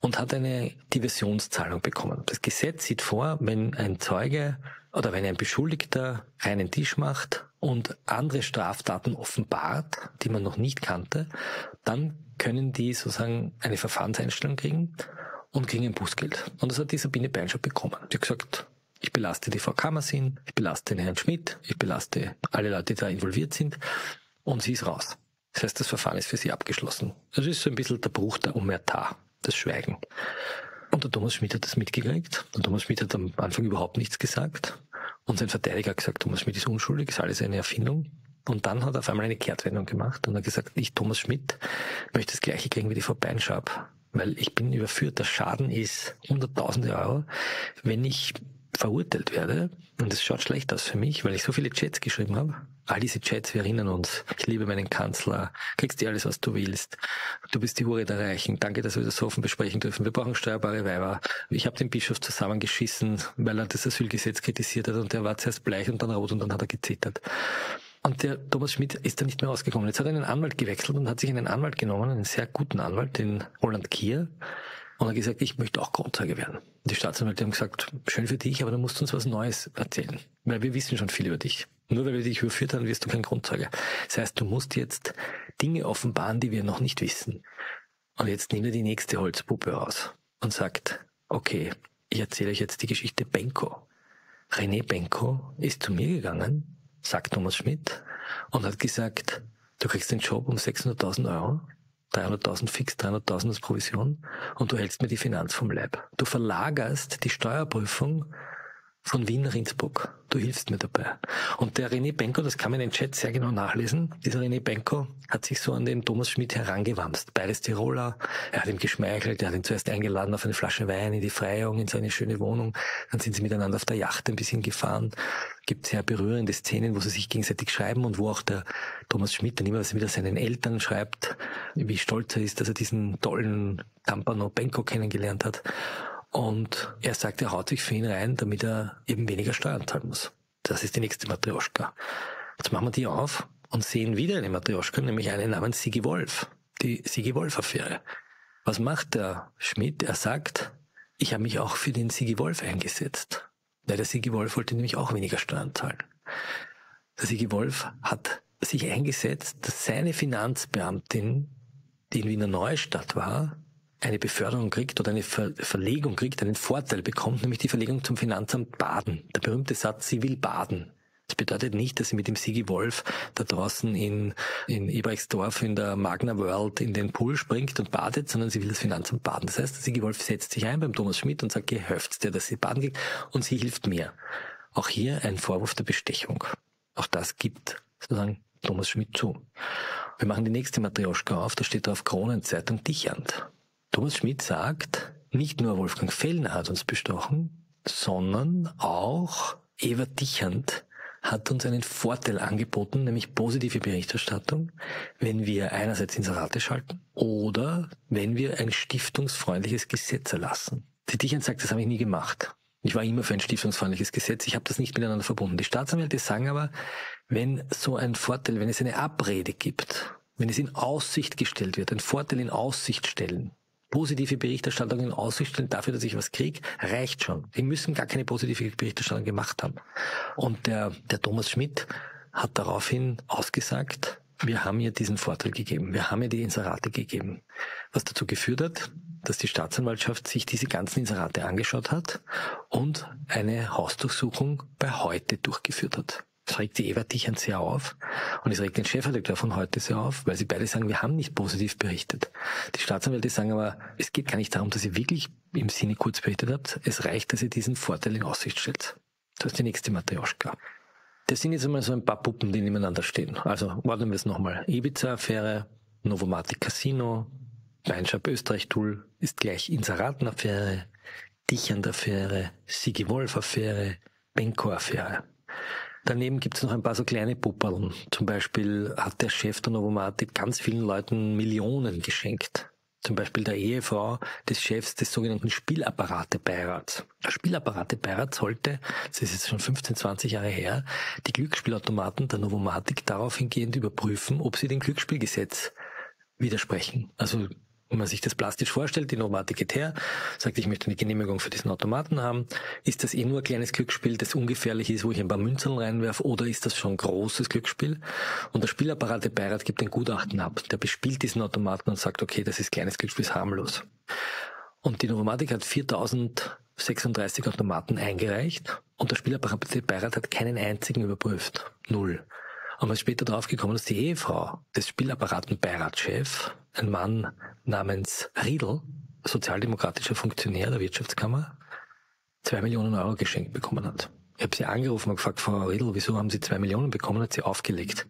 und hat eine Diversionszahlung bekommen. Das Gesetz sieht vor, wenn ein Zeuge oder wenn ein Beschuldigter einen Tisch macht und andere Straftaten offenbart, die man noch nicht kannte, dann können die sozusagen eine Verfahrenseinstellung kriegen und kriegen ein Bußgeld. Und das hat die Sabine Beinschab bekommen. Die hat gesagt, ich belaste die Frau Kammersin, ich belaste den Herrn Schmidt, ich belaste alle Leute, die da involviert sind und sie ist raus. Das heißt, das Verfahren ist für sie abgeschlossen. Das ist so ein bisschen der Bruch der Omerta, das Schweigen. Und der Thomas Schmidt hat das mitgekriegt. Der Thomas Schmidt hat am Anfang überhaupt nichts gesagt. Und sein Verteidiger hat gesagt, Thomas Schmidt ist unschuldig, ist alles eine Erfindung. Und dann hat er auf einmal eine Kehrtwendung gemacht und hat gesagt, ich, Thomas Schmidt, möchte das gleiche kriegen wie die Frau Beinschab. Weil ich bin überführt, der Schaden ist hunderttausende Euro. Wenn ich verurteilt werde, und es schaut schlecht aus für mich, weil ich so viele Chats geschrieben habe. All diese Chats, wir erinnern uns. Ich liebe meinen Kanzler. Kriegst dir alles, was du willst. Du bist die Hure der Reichen. Danke, dass wir das offen besprechen dürfen. Wir brauchen steuerbare Weiber. Ich habe den Bischof zusammengeschissen, weil er das Asylgesetz kritisiert hat und er war zuerst bleich und dann rot und dann hat er gezittert. Und der Thomas Schmidt ist da nicht mehr rausgekommen. Jetzt hat er einen Anwalt gewechselt und hat sich einen Anwalt genommen, einen sehr guten Anwalt, den Roland Kier und hat gesagt, ich möchte auch Grundzeuge werden. Die Staatsanwälte haben gesagt, schön für dich, aber du musst uns was Neues erzählen. Weil wir wissen schon viel über dich. Nur weil wir dich überführt haben, wirst du kein Grundzeuge. Das heißt, du musst jetzt Dinge offenbaren, die wir noch nicht wissen. Und jetzt nimmt er die nächste Holzpuppe raus und sagt, okay, ich erzähle euch jetzt die Geschichte Benko. René Benko ist zu mir gegangen, sagt Thomas Schmidt, und hat gesagt, du kriegst den Job um 600.000 Euro 300.000 fix, 300.000 als Provision und du hältst mir die Finanz vom Leib. Du verlagerst die Steuerprüfung von Wien nach Innsbruck. Du hilfst mir dabei. Und der René Benko, das kann man in den Chat sehr genau nachlesen, dieser René Benko hat sich so an den Thomas Schmidt herangewamst. Beides Tiroler. Er hat ihm geschmeichelt, er hat ihn zuerst eingeladen auf eine Flasche Wein in die Freiung, in seine schöne Wohnung. Dann sind sie miteinander auf der Yacht ein bisschen gefahren. Gibt sehr berührende Szenen, wo sie sich gegenseitig schreiben und wo auch der Thomas Schmidt dann immer wieder seinen Eltern schreibt, wie stolz er ist, dass er diesen tollen Tampano Benko kennengelernt hat. Und er sagt, er haut sich für ihn rein, damit er eben weniger Steuern zahlen muss. Das ist die nächste Matrioschka. Jetzt machen wir die auf und sehen wieder eine Matrioschka, nämlich eine namens Sigi Wolf. Die Sigi Wolf-Affäre. Was macht der Schmidt? Er sagt, ich habe mich auch für den Sigi Wolf eingesetzt. Weil der Sigi Wolf wollte nämlich auch weniger Steuern zahlen. Der Sigi Wolf hat sich eingesetzt, dass seine Finanzbeamtin, die in Wiener Neustadt war, eine Beförderung kriegt oder eine Ver Verlegung kriegt, einen Vorteil bekommt, nämlich die Verlegung zum Finanzamt Baden. Der berühmte Satz, sie will baden. Das bedeutet nicht, dass sie mit dem Sigi Wolf da draußen in, in Ebrechtsdorf in der Magna World in den Pool springt und badet, sondern sie will das Finanzamt baden. Das heißt, der Sigi Wolf setzt sich ein beim Thomas Schmidt und sagt, gehöft dir, dass sie baden geht und sie hilft mir. Auch hier ein Vorwurf der Bestechung. Auch das gibt sozusagen Thomas Schmidt zu. Wir machen die nächste Matrioschka auf, da steht drauf Kronenzeitung Dichand. Thomas Schmidt sagt, nicht nur Wolfgang Fellner hat uns bestochen, sondern auch Eva Dichand hat uns einen Vorteil angeboten, nämlich positive Berichterstattung, wenn wir einerseits Inserate schalten oder wenn wir ein stiftungsfreundliches Gesetz erlassen. Die Dichand sagt, das habe ich nie gemacht. Ich war immer für ein stiftungsfreundliches Gesetz. Ich habe das nicht miteinander verbunden. Die Staatsanwälte sagen aber, wenn so ein Vorteil, wenn es eine Abrede gibt, wenn es in Aussicht gestellt wird, ein Vorteil in Aussicht stellen, positive Berichterstattung in Aussicht stellen dafür, dass ich was kriege, reicht schon. Die müssen gar keine positive Berichterstattung gemacht haben. Und der, der Thomas Schmidt hat daraufhin ausgesagt, wir haben ihr diesen Vorteil gegeben, wir haben ihr die Inserate gegeben, was dazu geführt hat, dass die Staatsanwaltschaft sich diese ganzen Inserate angeschaut hat und eine Hausdurchsuchung bei heute durchgeführt hat. Das regt die Eva Dichern sehr auf und es regt den Chefredakteur von heute sehr auf, weil sie beide sagen, wir haben nicht positiv berichtet. Die Staatsanwälte sagen aber, es geht gar nicht darum, dass ihr wirklich im Sinne kurz berichtet habt. Es reicht, dass ihr diesen Vorteil in Aussicht stellt. Das ist die nächste Matrioschka. Das sind jetzt einmal so ein paar Puppen, die nebeneinander stehen. Also warten wir es nochmal. Ibiza-Affäre, Novomatic Casino, Weinschab Österreich-Tool ist gleich Inseraten-Affäre, Dichand-Affäre, Sigi Wolf-Affäre, Benko-Affäre. Daneben gibt es noch ein paar so kleine Pupperln. Zum Beispiel hat der Chef der Novomatic ganz vielen Leuten Millionen geschenkt. Zum Beispiel der Ehefrau des Chefs des sogenannten Spielapparate-Beirats. Der Spielapparate-Beirat sollte, das ist jetzt schon 15, 20 Jahre her, die Glücksspielautomaten der Novomatic darauf hingehend überprüfen, ob sie dem Glücksspielgesetz widersprechen. Also Wenn man sich das plastisch vorstellt, die Nomatik geht her, sagt, ich möchte eine Genehmigung für diesen Automaten haben. Ist das eh nur ein kleines Glücksspiel, das ungefährlich ist, wo ich ein paar Münzen reinwerfe, oder ist das schon ein großes Glücksspiel? Und der Spielapparate-Beirat gibt ein Gutachten ab. Der bespielt diesen Automaten und sagt, okay, das ist kleines Glücksspiel, ist harmlos. Und die Novomatik hat 4036 Automaten eingereicht und der Spielapparate-Beirat hat keinen einzigen überprüft. Null. Und man ist später draufgekommen, dass die Ehefrau des Spielapparatenbeiratschef, ein Mann namens Riedel, sozialdemokratischer Funktionär der Wirtschaftskammer, zwei Millionen Euro geschenkt bekommen hat. Ich habe sie angerufen und gefragt, Frau Riedel, wieso haben Sie zwei Millionen bekommen? Hat sie aufgelegt.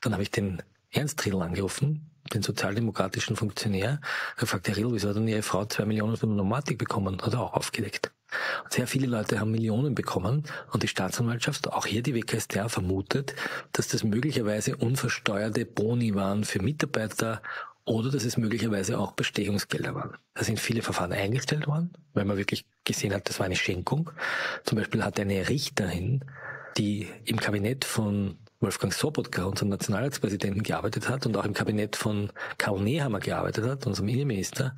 Dann habe ich den Ernst Riedel angerufen, den sozialdemokratischen Funktionär, gefragt, Herr Riedel, wieso hat denn Ihre Frau zwei Millionen die Nomatik bekommen? Hat er auch aufgelegt. Sehr viele Leute haben Millionen bekommen und die Staatsanwaltschaft, auch hier die WKStR, vermutet, dass das möglicherweise unversteuerte Boni waren für Mitarbeiter oder dass es möglicherweise auch Bestechungsgelder waren. Da sind viele Verfahren eingestellt worden, weil man wirklich gesehen hat, das war eine Schenkung. Zum Beispiel hat eine Richterin, die im Kabinett von Wolfgang Sobotka, unserem Nationalratspräsidenten, gearbeitet hat und auch im Kabinett von Karl Nehammer gearbeitet hat, unserem Innenminister,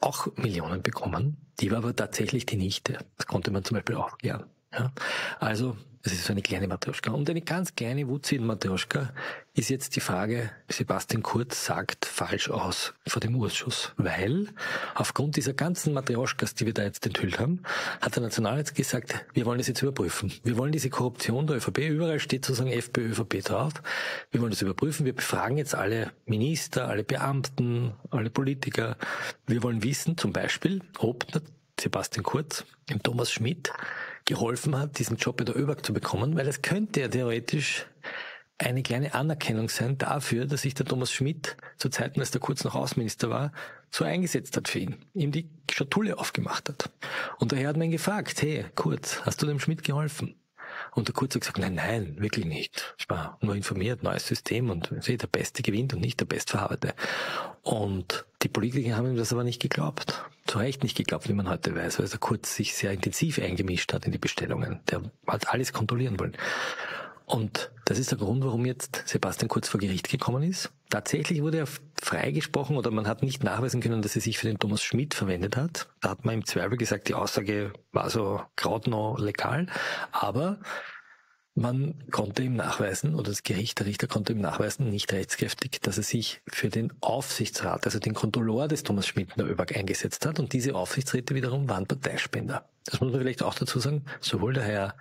auch Millionen bekommen. Die war aber tatsächlich die Nichte. Das konnte man zum Beispiel auch klären. Ja? Also das ist so eine kleine Matrioschka. Und eine ganz kleine Wutzi Matrioschka ist jetzt die Frage, Sebastian Kurz sagt falsch aus vor dem Ausschuss, weil aufgrund dieser ganzen Matrioschkas, die wir da jetzt enthüllt haben, hat der Nationalrat gesagt, wir wollen das jetzt überprüfen. Wir wollen diese Korruption der ÖVP, überall steht sozusagen FPÖ, ÖVP drauf, wir wollen das überprüfen. Wir befragen jetzt alle Minister, alle Beamten, alle Politiker. Wir wollen wissen, zum Beispiel, ob Sebastian Kurz, dem Thomas Schmidt, geholfen hat, diesen Job bei der ÖBAG zu bekommen, weil es könnte ja theoretisch eine kleine Anerkennung sein dafür, dass sich der Thomas Schmidt zu Zeiten, als der Kurz noch Außenminister war, so eingesetzt hat für ihn, ihm die Schatulle aufgemacht hat. Und daher hat man ihn gefragt, hey, Kurz, hast du dem Schmidt geholfen? Und der Kurz hat gesagt, nein, nein, wirklich nicht. Ich war nur informiert, neues System und der Beste gewinnt und nicht der Bestverhabete. Und die Politiker haben ihm das aber nicht geglaubt. Zu Recht nicht geglaubt, wie man heute weiß, weil der Kurz sich sehr intensiv eingemischt hat in die Bestellungen. Der hat alles kontrollieren wollen. Und das ist der Grund, warum jetzt Sebastian Kurz vor Gericht gekommen ist. Tatsächlich wurde er freigesprochen oder man hat nicht nachweisen können, dass er sich für den Thomas Schmidt verwendet hat. Da hat man im Zweifel gesagt, die Aussage war so grautnah legal. Aber man konnte ihm nachweisen, oder das Gericht, der Richter konnte ihm nachweisen, nicht rechtskräftig, dass er sich für den Aufsichtsrat, also den Kontrolleur des Thomas Schmidt in der ÖBAG eingesetzt hat. Und diese Aufsichtsräte wiederum waren Parteispender. Das muss man vielleicht auch dazu sagen. Sowohl der Herr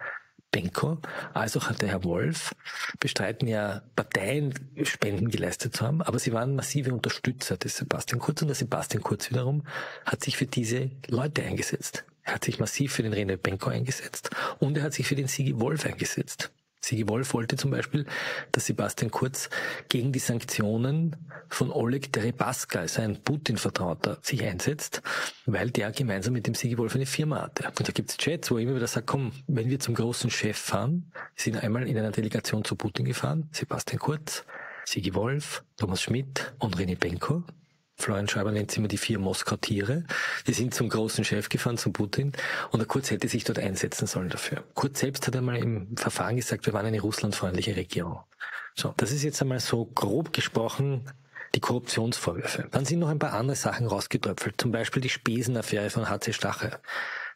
Benko als auch der Herr Wolf bestreiten ja Parteien Spenden geleistet zu haben, aber sie waren massive Unterstützer des Sebastian Kurz und der Sebastian Kurz wiederum hat sich für diese Leute eingesetzt. Er hat sich massiv für den René Benko eingesetzt und er hat sich für den Sigi Wolf eingesetzt. Sigi Wolf wollte zum Beispiel, dass Sebastian Kurz gegen die Sanktionen von Oleg Deripaska, also ein Putin-Vertrauter, sich einsetzt, weil der gemeinsam mit dem Sigi Wolf eine Firma hatte. Und da gibt es Chats, wo er immer wieder sagt, komm, wenn wir zum großen Chef fahren, sind einmal in einer Delegation zu Putin gefahren, Sebastian Kurz, Sigi Wolf, Thomas Schmidt und René Benko. Florian Schreiber nennt sie immer die vier Moskau-Tiere. Die sind zum großen Chef gefahren, zum Putin, und der Kurz hätte sich dort einsetzen sollen dafür. Kurz selbst hat einmal im Verfahren gesagt, wir waren eine russlandfreundliche Regierung. So, das ist jetzt einmal so grob gesprochen die Korruptionsvorwürfe. Dann sind noch ein paar andere Sachen rausgetröpfelt, zum Beispiel die Spesenaffäre von HC Stache.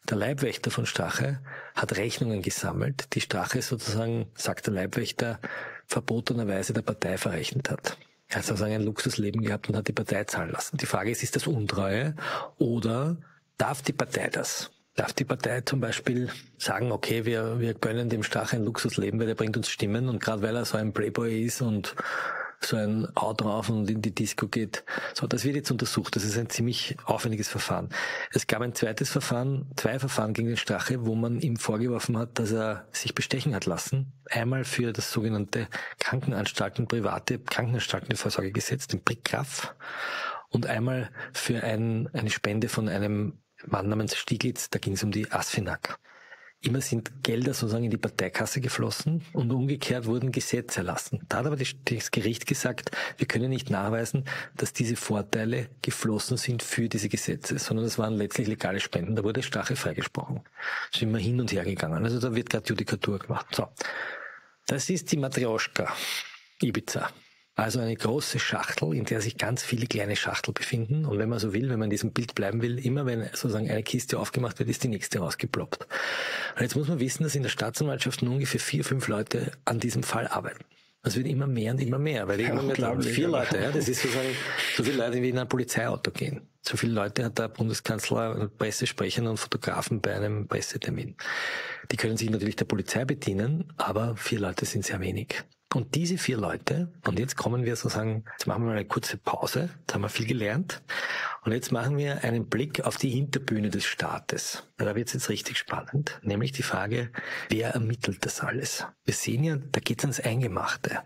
Der Leibwächter von Strache hat Rechnungen gesammelt, die Strache sozusagen, sagt der Leibwächter, verbotenerweise der Partei verrechnet hat. Er hat sozusagen ein Luxusleben gehabt und hat die Partei zahlen lassen. Die Frage ist, ist das Untreue oder darf die Partei das? Darf die Partei zum Beispiel sagen, okay, wir, wir gönnen dem Strache ein Luxusleben, weil der bringt uns Stimmen und gerade weil er so ein Playboy ist und so ein Haut drauf und in die Disco geht. So, das wird jetzt untersucht. Das ist ein ziemlich aufwendiges Verfahren. Es gab ein zweites Verfahren, zwei Verfahren gegen den Strache, wo man ihm vorgeworfen hat, dass er sich bestechen hat lassen. Einmal für das sogenannte Krankenanstalten, private Krankenanstaltenvorsorgegesetz, den BRICRAF, und einmal für ein, eine Spende von einem Mann namens Stieglitz, da ging es um die Asfinag. Immer sind Gelder sozusagen in die Parteikasse geflossen und umgekehrt wurden Gesetze erlassen. Da hat aber das Gericht gesagt, wir können nicht nachweisen, dass diese Vorteile geflossen sind für diese Gesetze, sondern das waren letztlich legale Spenden. Da wurde Strache freigesprochen. Da sind wir hin und her gegangen. Also da wird gerade Judikatur gemacht. So. Das ist die Matrioschka Ibiza. Also eine große Schachtel, in der sich ganz viele kleine Schachtel befinden. Und wenn man so will, wenn man in diesem Bild bleiben will, immer wenn sozusagen eine Kiste aufgemacht wird, ist die nächste rausgeploppt. Und jetzt muss man wissen, dass in der Staatsanwaltschaft nur ungefähr vier, fünf Leute an diesem Fall arbeiten. Es wird immer mehr und immer mehr, weil irgendwann mit vier Leute, ja, das ist sozusagen so viele Leute, wie in ein Polizeiauto gehen. So viele Leute hat der Bundeskanzler, Pressesprecher und Fotografen bei einem Pressetermin. Die können sich natürlich der Polizei bedienen, aber vier Leute sind sehr wenig. Und diese vier Leute, und jetzt kommen wir sozusagen, jetzt machen wir mal eine kurze Pause, jetzt haben wir viel gelernt, und jetzt machen wir einen Blick auf die Hinterbühne des Staates. Da wird es jetzt richtig spannend, nämlich die Frage, wer ermittelt das alles? Wir sehen ja, da geht es ans Eingemachte.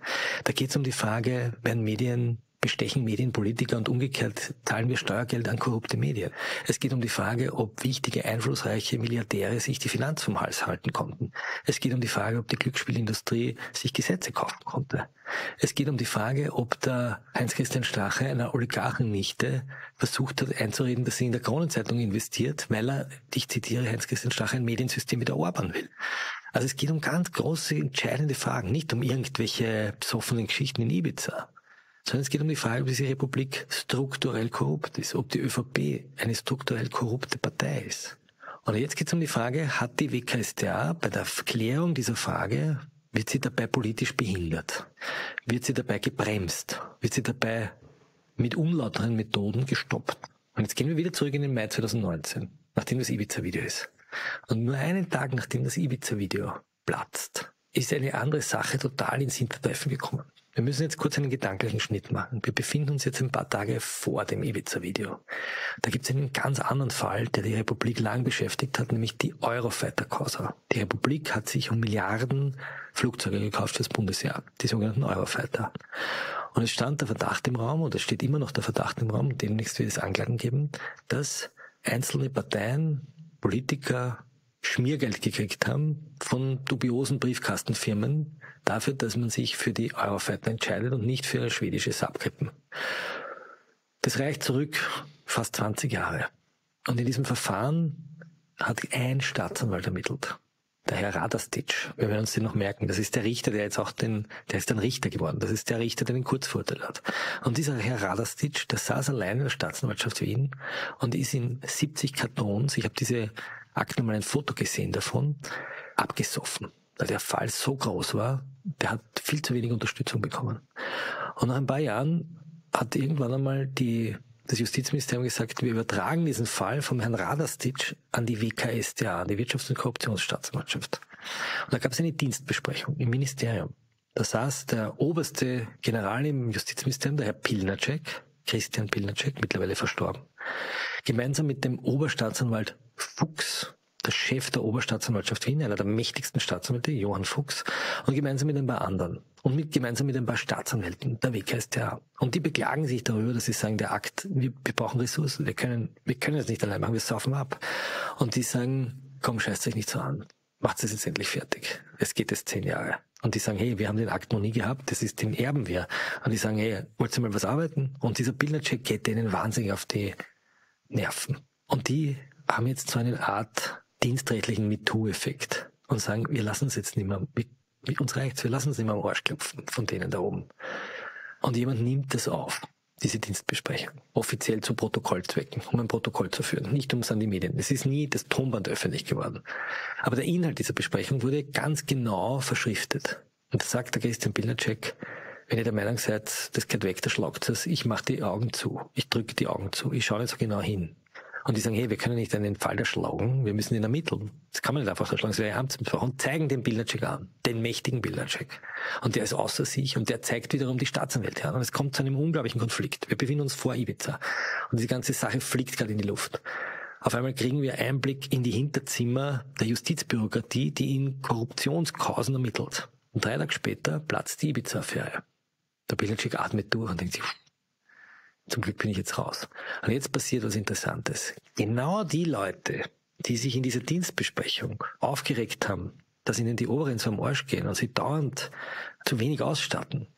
Da geht es um die Frage, werden Medien bestechen Medienpolitiker und umgekehrt zahlen wir Steuergeld an korrupte Medien. Es geht um die Frage, ob wichtige, einflussreiche Milliardäre sich die Finanz vom Hals halten konnten. Es geht um die Frage, ob die Glücksspielindustrie sich Gesetze kaufen konnte. Es geht um die Frage, ob der Heinz-Christian Strache einer Oligarchennichte versucht hat einzureden, dass sie in der Kronenzeitung investiert, weil er, ich zitiere Heinz-Christian Strache, ein Mediensystem mit der Orban will. Also es geht um ganz große, entscheidende Fragen, nicht um irgendwelche besoffenen Geschichten in Ibiza sondern es geht um die Frage, ob diese Republik strukturell korrupt ist, ob die ÖVP eine strukturell korrupte Partei ist. Und jetzt geht es um die Frage, hat die WKStA bei der Klärung dieser Frage, wird sie dabei politisch behindert? Wird sie dabei gebremst? Wird sie dabei mit unlauteren Methoden gestoppt? Und jetzt gehen wir wieder zurück in den Mai 2019, nachdem das Ibiza-Video ist. Und nur einen Tag nachdem das Ibiza-Video platzt, ist eine andere Sache total ins Hintertreffen gekommen. Wir müssen jetzt kurz einen gedanklichen Schnitt machen. Wir befinden uns jetzt ein paar Tage vor dem Ibiza-Video. Da gibt es einen ganz anderen Fall, der die Republik lang beschäftigt hat, nämlich die Eurofighter-Causa. Die Republik hat sich um Milliarden Flugzeuge gekauft fürs Bundesjahr, die sogenannten Eurofighter. Und es stand der Verdacht im Raum, und es steht immer noch der Verdacht im Raum, demnächst wird es Anklagen geben, dass einzelne Parteien, Politiker, Schmiergeld gekriegt haben von dubiosen Briefkastenfirmen dafür, dass man sich für die Eurofighter entscheidet und nicht für schwedische Subgrippen. Das reicht zurück fast 20 Jahre. Und in diesem Verfahren hat ein Staatsanwalt ermittelt. Der Herr Radastic, wir werden uns den noch merken, das ist der Richter, der jetzt auch den, der ist dann Richter geworden. Das ist der Richter, der den Kurzvorteil hat. Und dieser Herr Radastic, der saß allein in der Staatsanwaltschaft Wien und ist in 70 Kartons, ich habe diese Akte mal ein Foto gesehen davon, abgesoffen. Weil der Fall so groß war, der hat viel zu wenig Unterstützung bekommen. Und nach ein paar Jahren hat irgendwann einmal die, das Justizministerium gesagt, wir übertragen diesen Fall vom Herrn Radastic an die WKStA, an die Wirtschafts- und Korruptionsstaatsanwaltschaft. Und da gab es eine Dienstbesprechung im Ministerium. Da saß der oberste General im Justizministerium, der Herr Pilnacek, Christian Pilnacek, mittlerweile verstorben, gemeinsam mit dem Oberstaatsanwalt Fuchs, der Chef der Oberstaatsanwaltschaft Wien, einer der mächtigsten Staatsanwälte, Johann Fuchs, und gemeinsam mit ein paar anderen und mit, gemeinsam mit ein paar Staatsanwälten der WKStA. Und die beklagen sich darüber, dass sie sagen, der Akt, wir, wir brauchen Ressourcen, wir können, wir können es nicht allein machen, wir saufen ab. Und die sagen, komm, scheißt euch nicht so an. Macht es jetzt endlich fertig. Es geht jetzt zehn Jahre. Und die sagen, hey, wir haben den Akt noch nie gehabt, das ist, den erben wir. Und die sagen, hey, wollt ihr mal was arbeiten? Und dieser Bildnercheck geht denen wahnsinnig auf die Nerven. Und die haben jetzt so eine Art dienstrechtlichen MeToo-Effekt und sagen, wir lassen es jetzt nicht mehr, mit, mit uns reicht's, wir lassen es nicht mehr am Arsch klopfen von denen da oben. Und jemand nimmt das auf, diese Dienstbesprechung, offiziell zu Protokollzwecken, um ein Protokoll zu führen, nicht um es an die Medien. Es ist nie das Tonband öffentlich geworden. Aber der Inhalt dieser Besprechung wurde ganz genau verschriftet. Und da sagt der Christian Bildercheck, wenn ihr der Meinung seid, das geht weg, da schlagt es, ich mache die Augen zu, ich drücke die Augen zu, ich schaue nicht so genau hin. Und die sagen, hey, wir können nicht einen Fall erschlagen, wir müssen ihn ermitteln. Das kann man nicht einfach erschlagen, das wäre Amtsmissbrauch. Und zeigen den Bildercheck an, den mächtigen Bildercheck. Und der ist außer sich und der zeigt wiederum die Staatsanwälte an. Und es kommt zu einem unglaublichen Konflikt. Wir befinden uns vor Ibiza. Und die ganze Sache fliegt gerade in die Luft. Auf einmal kriegen wir Einblick in die Hinterzimmer der Justizbürokratie, die in Korruptionskausen ermittelt. Und drei Tage später platzt die Ibiza-Affäre. Der Bildercheck atmet durch und denkt sich, zum Glück bin ich jetzt raus. Und jetzt passiert was Interessantes. Genau die Leute, die sich in dieser Dienstbesprechung aufgeregt haben, dass ihnen die Oberen so am Arsch gehen und sie dauernd zu wenig ausstatten,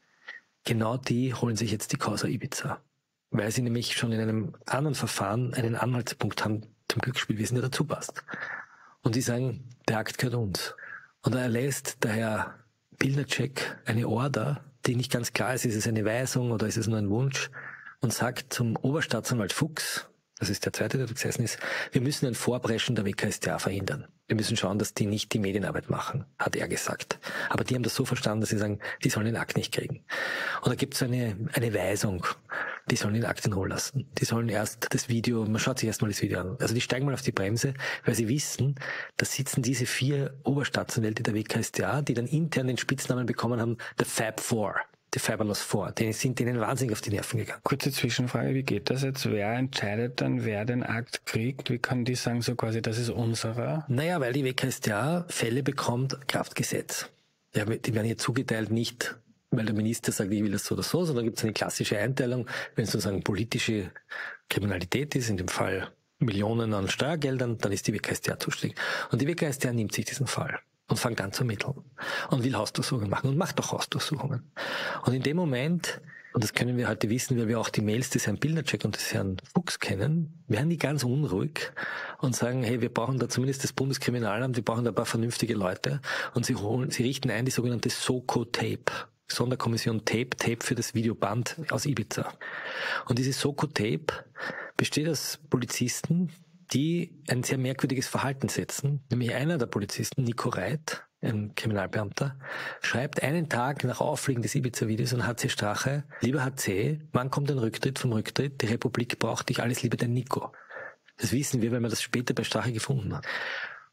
genau die holen sich jetzt die Causa Ibiza. Weil sie nämlich schon in einem anderen Verfahren einen Anhaltspunkt haben zum Glücksspielwissen, der dazu passt. Und die sagen, der Akt gehört uns. Und da erlässt der Herr Bildnercheck eine Order, die nicht ganz klar ist, ist es eine Weisung oder ist es nur ein Wunsch, und sagt zum Oberstaatsanwalt Fuchs, das ist der zweite, der gesessen ist, wir müssen ein Vorpreschen der WKStA verhindern. Wir müssen schauen, dass die nicht die Medienarbeit machen, hat er gesagt. Aber die haben das so verstanden, dass sie sagen, die sollen den Akt nicht kriegen. Und da gibt es eine, eine Weisung, die sollen den Akt in Ruhe lassen. Die sollen erst das Video, man schaut sich erstmal das Video an. Also die steigen mal auf die Bremse, weil sie wissen, da sitzen diese vier Oberstaatsanwälte der WKStA, die dann intern den Spitznamen bekommen haben, the Fab Four die Fabulous Four. Die sind denen wahnsinnig auf die Nerven gegangen. Kurze Zwischenfrage, wie geht das jetzt? Wer entscheidet dann, wer den Akt kriegt? Wie kann die sagen so quasi, das ist unserer? Naja, weil die WKStA Fälle bekommt, Kraftgesetz. Ja, die werden hier zugeteilt nicht, weil der Minister sagt, ich will das so oder so, sondern gibt es eine klassische Einteilung, wenn es sozusagen politische Kriminalität ist, in dem Fall Millionen an Steuergeldern, dann ist die WKStA zuständig. Und die WKStA nimmt sich diesen Fall und fängt an zu ermitteln und will Hausdurchsuchungen machen und macht auch Hausdurchsuchungen. Und in dem Moment, und das können wir heute wissen, weil wir auch die Mails des Herrn Bildnercheck und des Herrn Fuchs kennen, werden die ganz unruhig und sagen, hey, wir brauchen da zumindest das Bundeskriminalamt, wir brauchen da ein paar vernünftige Leute und sie holen, sie richten ein die sogenannte SOCO-Tape. Sonderkommission Tape, Tape für das Videoband aus Ibiza. Und diese Soko-Tape besteht aus Polizisten, die ein sehr merkwürdiges Verhalten setzen. Nämlich einer der Polizisten, Nico Reit, ein Kriminalbeamter, schreibt einen Tag nach Auffliegen des Ibiza-Videos an HC Strache, lieber HC, wann kommt ein Rücktritt vom Rücktritt? Die Republik braucht dich, alles Liebe, dein Nico. Das wissen wir, weil man das später bei Strache gefunden hat.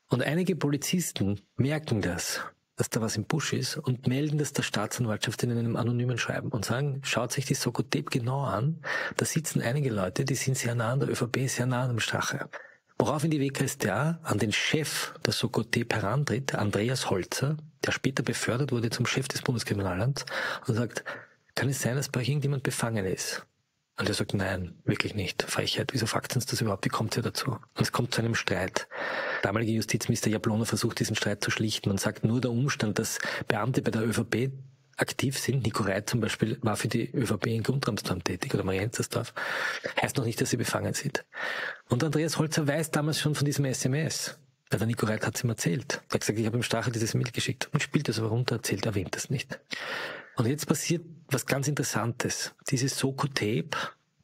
Und einige Polizisten merken das dass da was im Busch ist und melden das der Staatsanwaltschaft in einem anonymen Schreiben und sagen, schaut sich die Sokotep genau an, da sitzen einige Leute, die sind sehr nah an der ÖVP, sehr nah an dem Strache. Woraufhin die WKStA an den Chef der Sokotep herantritt, Andreas Holzer, der später befördert wurde zum Chef des Bundeskriminalamts und sagt, kann es sein, dass bei euch irgendjemand befangen ist? Und er sagt, nein, wirklich nicht. Frechheit, wieso fragt uns das überhaupt? Wie kommt ihr dazu? Und es kommt zu einem Streit. Damalige Justizminister Jablona versucht, diesen Streit zu schlichten und sagt, nur der Umstand, dass Beamte bei der ÖVP aktiv sind, Nico Reit zum Beispiel war für die ÖVP in Grundramsdorf tätig oder Marienzersdorf, heißt noch nicht, dass sie befangen sind. Und Andreas Holzer weiß damals schon von diesem SMS. Weil der Nico Reit hat es ihm erzählt. Er hat gesagt, ich habe ihm Strache dieses Mail geschickt und spielt das aber runter, erzählt, erwähnt das nicht. Und jetzt passiert was ganz Interessantes. Dieses Soko-Tape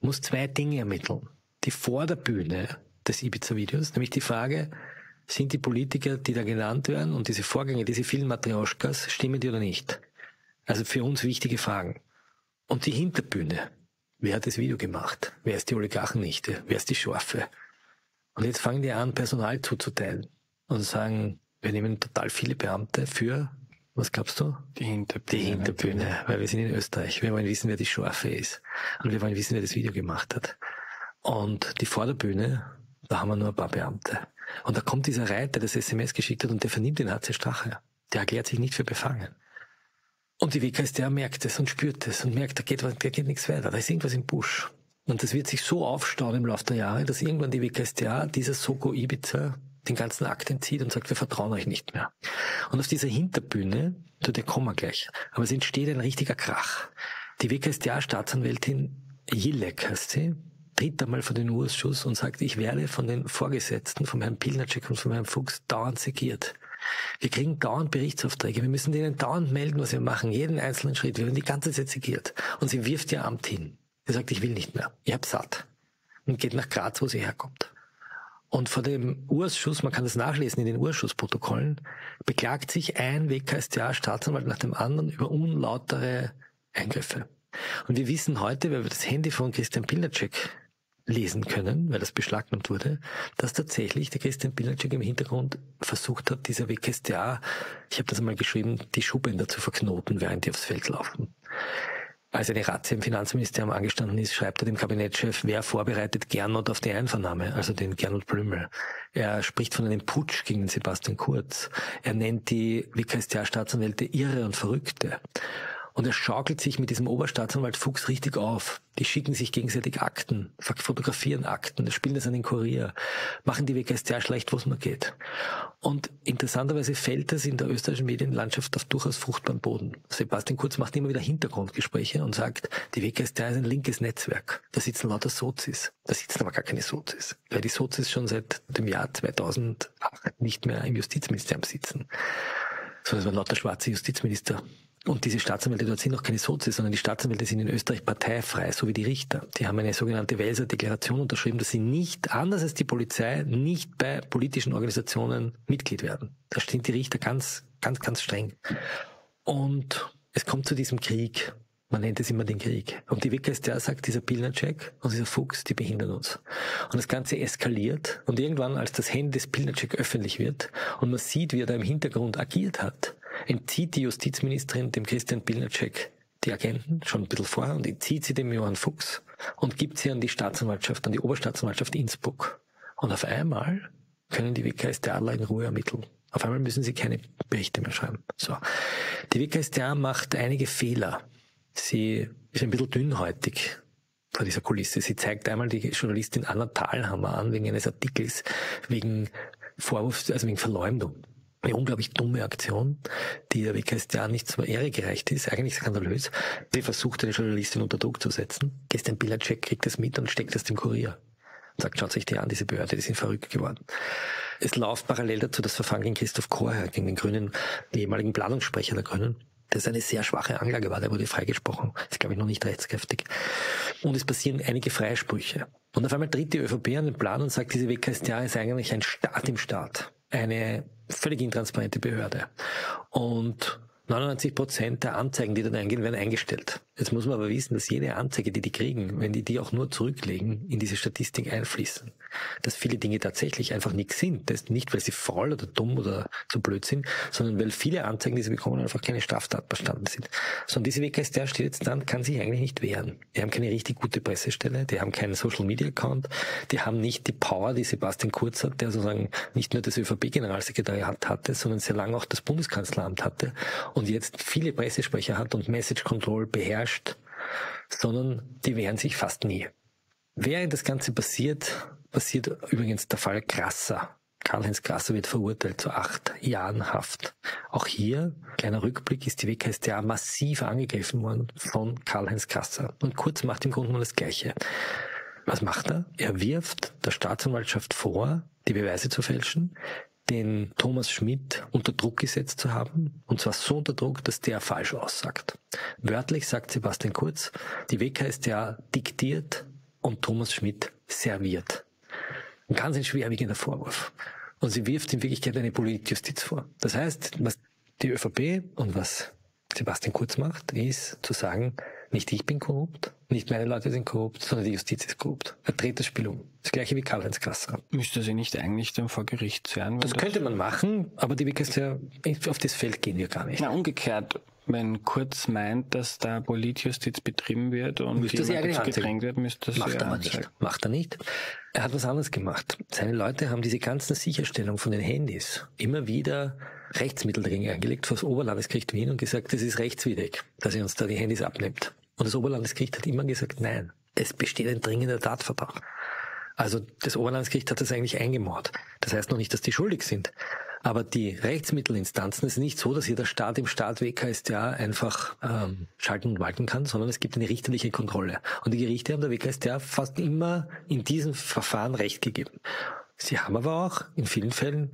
muss zwei Dinge ermitteln. Die Vorderbühne des Ibiza-Videos, nämlich die Frage, sind die Politiker, die da genannt werden und diese Vorgänge, diese vielen Matrioschkas, stimmen die oder nicht? Also für uns wichtige Fragen. Und die Hinterbühne. Wer hat das Video gemacht? Wer ist die Oligarchennichte? Wer ist die Schorfe? Und jetzt fangen die an, Personal zuzuteilen und sagen, wir nehmen total viele Beamte für was glaubst du? Die Hinterbühne. Die Hinterbühne, weil wir sind in Österreich. Wir wollen wissen, wer die Schorfe ist. Und wir wollen wissen, wer das Video gemacht hat. Und die Vorderbühne, da haben wir nur ein paar Beamte. Und da kommt dieser Reiter, der das SMS geschickt hat und der vernimmt den HC Strache. Der erklärt sich nicht für befangen. Und die WKStA merkt es und spürt es und merkt, da geht, da geht nichts weiter, da ist irgendwas im Busch. Und das wird sich so aufstauen im Laufe der Jahre, dass irgendwann die WKStA dieser Soko Ibiza den ganzen Akt entzieht und sagt, wir vertrauen euch nicht mehr. Und auf dieser Hinterbühne, zu der kommen wir gleich, aber es entsteht ein richtiger Krach. Die WKStA-Staatsanwältin Jillek heißt sie, tritt einmal vor den Urschuss und sagt, ich werde von den Vorgesetzten, von Herrn Pilnacek und von Herrn Fuchs dauernd segiert. Wir kriegen dauernd Berichtsaufträge. Wir müssen denen dauernd melden, was wir machen. Jeden einzelnen Schritt. Wir werden die ganze Zeit segiert. Und sie wirft ihr Amt hin. Sie sagt, ich will nicht mehr. Ich hab satt. Und geht nach Graz, wo sie herkommt. Und vor dem Urschuss, man kann das nachlesen in den Urschussprotokollen, beklagt sich ein WKStA-Staatsanwalt nach dem anderen über unlautere Eingriffe. Und wir wissen heute, weil wir das Handy von Christian Pilnacek lesen können, weil das beschlagnahmt wurde, dass tatsächlich der Christian Pilnacek im Hintergrund versucht hat, dieser WKStA, ich habe das einmal geschrieben, die Schuhbänder zu verknoten, während die aufs Feld laufen als eine Razzia im Finanzministerium angestanden ist, schreibt er dem Kabinettschef, wer vorbereitet Gernot auf die Einvernahme, also den Gernot Blümel. Er spricht von einem Putsch gegen Sebastian Kurz. Er nennt die WKStA-Staatsanwälte irre und Verrückte. Und er schaukelt sich mit diesem Oberstaatsanwalt Fuchs richtig auf. Die schicken sich gegenseitig Akten, fotografieren Akten, spielen das an den Kurier, machen die WKStA schlecht, wo es nur geht. Und interessanterweise fällt das in der österreichischen Medienlandschaft auf durchaus fruchtbaren Boden. Sebastian Kurz macht immer wieder Hintergrundgespräche und sagt, die WKStA ist ein linkes Netzwerk. Da sitzen lauter Sozis. Da sitzen aber gar keine Sozis. Weil die Sozis schon seit dem Jahr 2008 nicht mehr im Justizministerium sitzen. Sondern es waren lauter schwarze Justizminister Und diese Staatsanwälte dort sind noch keine Sozis, sondern die Staatsanwälte sind in Österreich parteifrei, so wie die Richter. Die haben eine sogenannte Welser Deklaration unterschrieben, dass sie nicht, anders als die Polizei, nicht bei politischen Organisationen Mitglied werden. Da stehen die Richter ganz, ganz, ganz streng. Und es kommt zu diesem Krieg. Man nennt es immer den Krieg. Und die WKStA sagt, dieser Pilnacek und dieser Fuchs, die behindern uns. Und das Ganze eskaliert. Und irgendwann, als das Handy des Pilnacek öffentlich wird und man sieht, wie er da im Hintergrund agiert hat, entzieht die Justizministerin dem Christian Pilnacek die Agenten schon ein bisschen vorher und entzieht sie dem Johann Fuchs und gibt sie an die Staatsanwaltschaft, an die Oberstaatsanwaltschaft Innsbruck. Und auf einmal können die WKStAler in Ruhe ermitteln. Auf einmal müssen sie keine Berichte mehr schreiben. So. Die WKStA macht einige Fehler. Sie ist ein bisschen dünnhäutig vor dieser Kulisse. Sie zeigt einmal die Journalistin Anna Thalhammer an wegen eines Artikels, wegen Vorwurf, also wegen Verleumdung. Eine unglaublich dumme Aktion, die der WKStA nicht zur Ehre gereicht ist, eigentlich skandalös. Sie versucht, eine Journalistin unter Druck zu setzen. Gestern Billercheck kriegt das mit und steckt das dem Kurier. Und sagt, schaut sich die an, diese Behörde, die sind verrückt geworden. Es läuft parallel dazu das Verfahren gegen Christoph Korher, gegen den Grünen, den ehemaligen Planungssprecher der Grünen. Das eine sehr schwache Anklage war, der wurde freigesprochen. Das ist, glaube ich, noch nicht rechtskräftig. Und es passieren einige Freisprüche. Und auf einmal tritt die ÖVP an den Plan und sagt, diese WKStA ist eigentlich ein Staat im Staat. Eine völlig intransparente Behörde. Und 99 Prozent der Anzeigen, die dann eingehen, werden eingestellt. Jetzt muss man aber wissen, dass jede Anzeige, die die kriegen, wenn die die auch nur zurücklegen, in diese Statistik einfließen. Dass viele Dinge tatsächlich einfach nichts sind. Das nicht, weil sie faul oder dumm oder zu blöd sind, sondern weil viele Anzeigen, die sie bekommen, einfach keine Straftat bestanden sind. So, und diese WKStR steht jetzt dann, kann sich eigentlich nicht wehren. Die haben keine richtig gute Pressestelle, die haben keinen Social Media Account, die haben nicht die Power, die Sebastian Kurz hat, der sozusagen nicht nur das ÖVP-Generalsekretariat hatte, sondern sehr lange auch das Bundeskanzleramt hatte und jetzt viele Pressesprecher hat und Message Control beherrscht, sondern die wehren sich fast nie. Während das Ganze passiert, passiert übrigens der Fall Krasser. Karl-Heinz Krasser wird verurteilt zu acht Jahren Haft. Auch hier, kleiner Rückblick, ist die WKStA massiv angegriffen worden von Karl-Heinz Krasser. Und Kurz macht im Grunde nur das Gleiche. Was macht er? Er wirft der Staatsanwaltschaft vor, die Beweise zu fälschen, den Thomas Schmidt unter Druck gesetzt zu haben, und zwar so unter Druck, dass der falsch aussagt. Wörtlich sagt Sebastian Kurz, die WKStA diktiert und Thomas Schmidt serviert. Ein ganz ein schwerwiegender Vorwurf. Und sie wirft in Wirklichkeit eine Politjustiz vor. Das heißt, was die ÖVP und was Sebastian Kurz macht, ist zu sagen, nicht ich bin korrupt, nicht meine Leute sind korrupt, sondern die Justiz ist korrupt. Er dreht das Spiel um. Das gleiche wie Karl-Heinz Krasser. Müsste sie nicht eigentlich dann vor Gericht werden? Das, das könnte man machen, aber die ja, auf das Feld gehen wir gar nicht. Na, umgekehrt. Wenn Kurz meint, dass da Politjustiz betrieben wird und müsste sie eigentlich gedrängt wird, müsste Macht er aber nicht. Macht er nicht. Er hat was anderes gemacht. Seine Leute haben diese ganzen Sicherstellungen von den Handys immer wieder Rechtsmittel dagegen eingelegt vor das Oberlandesgericht Wien und gesagt, das ist rechtswidrig, dass er uns da die Handys abnimmt. Und das Oberlandesgericht hat immer gesagt, nein, es besteht ein dringender Tatverdacht. Also das Oberlandesgericht hat das eigentlich eingemauert. Das heißt noch nicht, dass die schuldig sind. Aber die Rechtsmittelinstanzen, es ist nicht so, dass hier der Staat im Staat WKStA einfach ähm, schalten und walten kann, sondern es gibt eine richterliche Kontrolle. Und die Gerichte haben der WKStA fast immer in diesem Verfahren Recht gegeben. Sie haben aber auch in vielen Fällen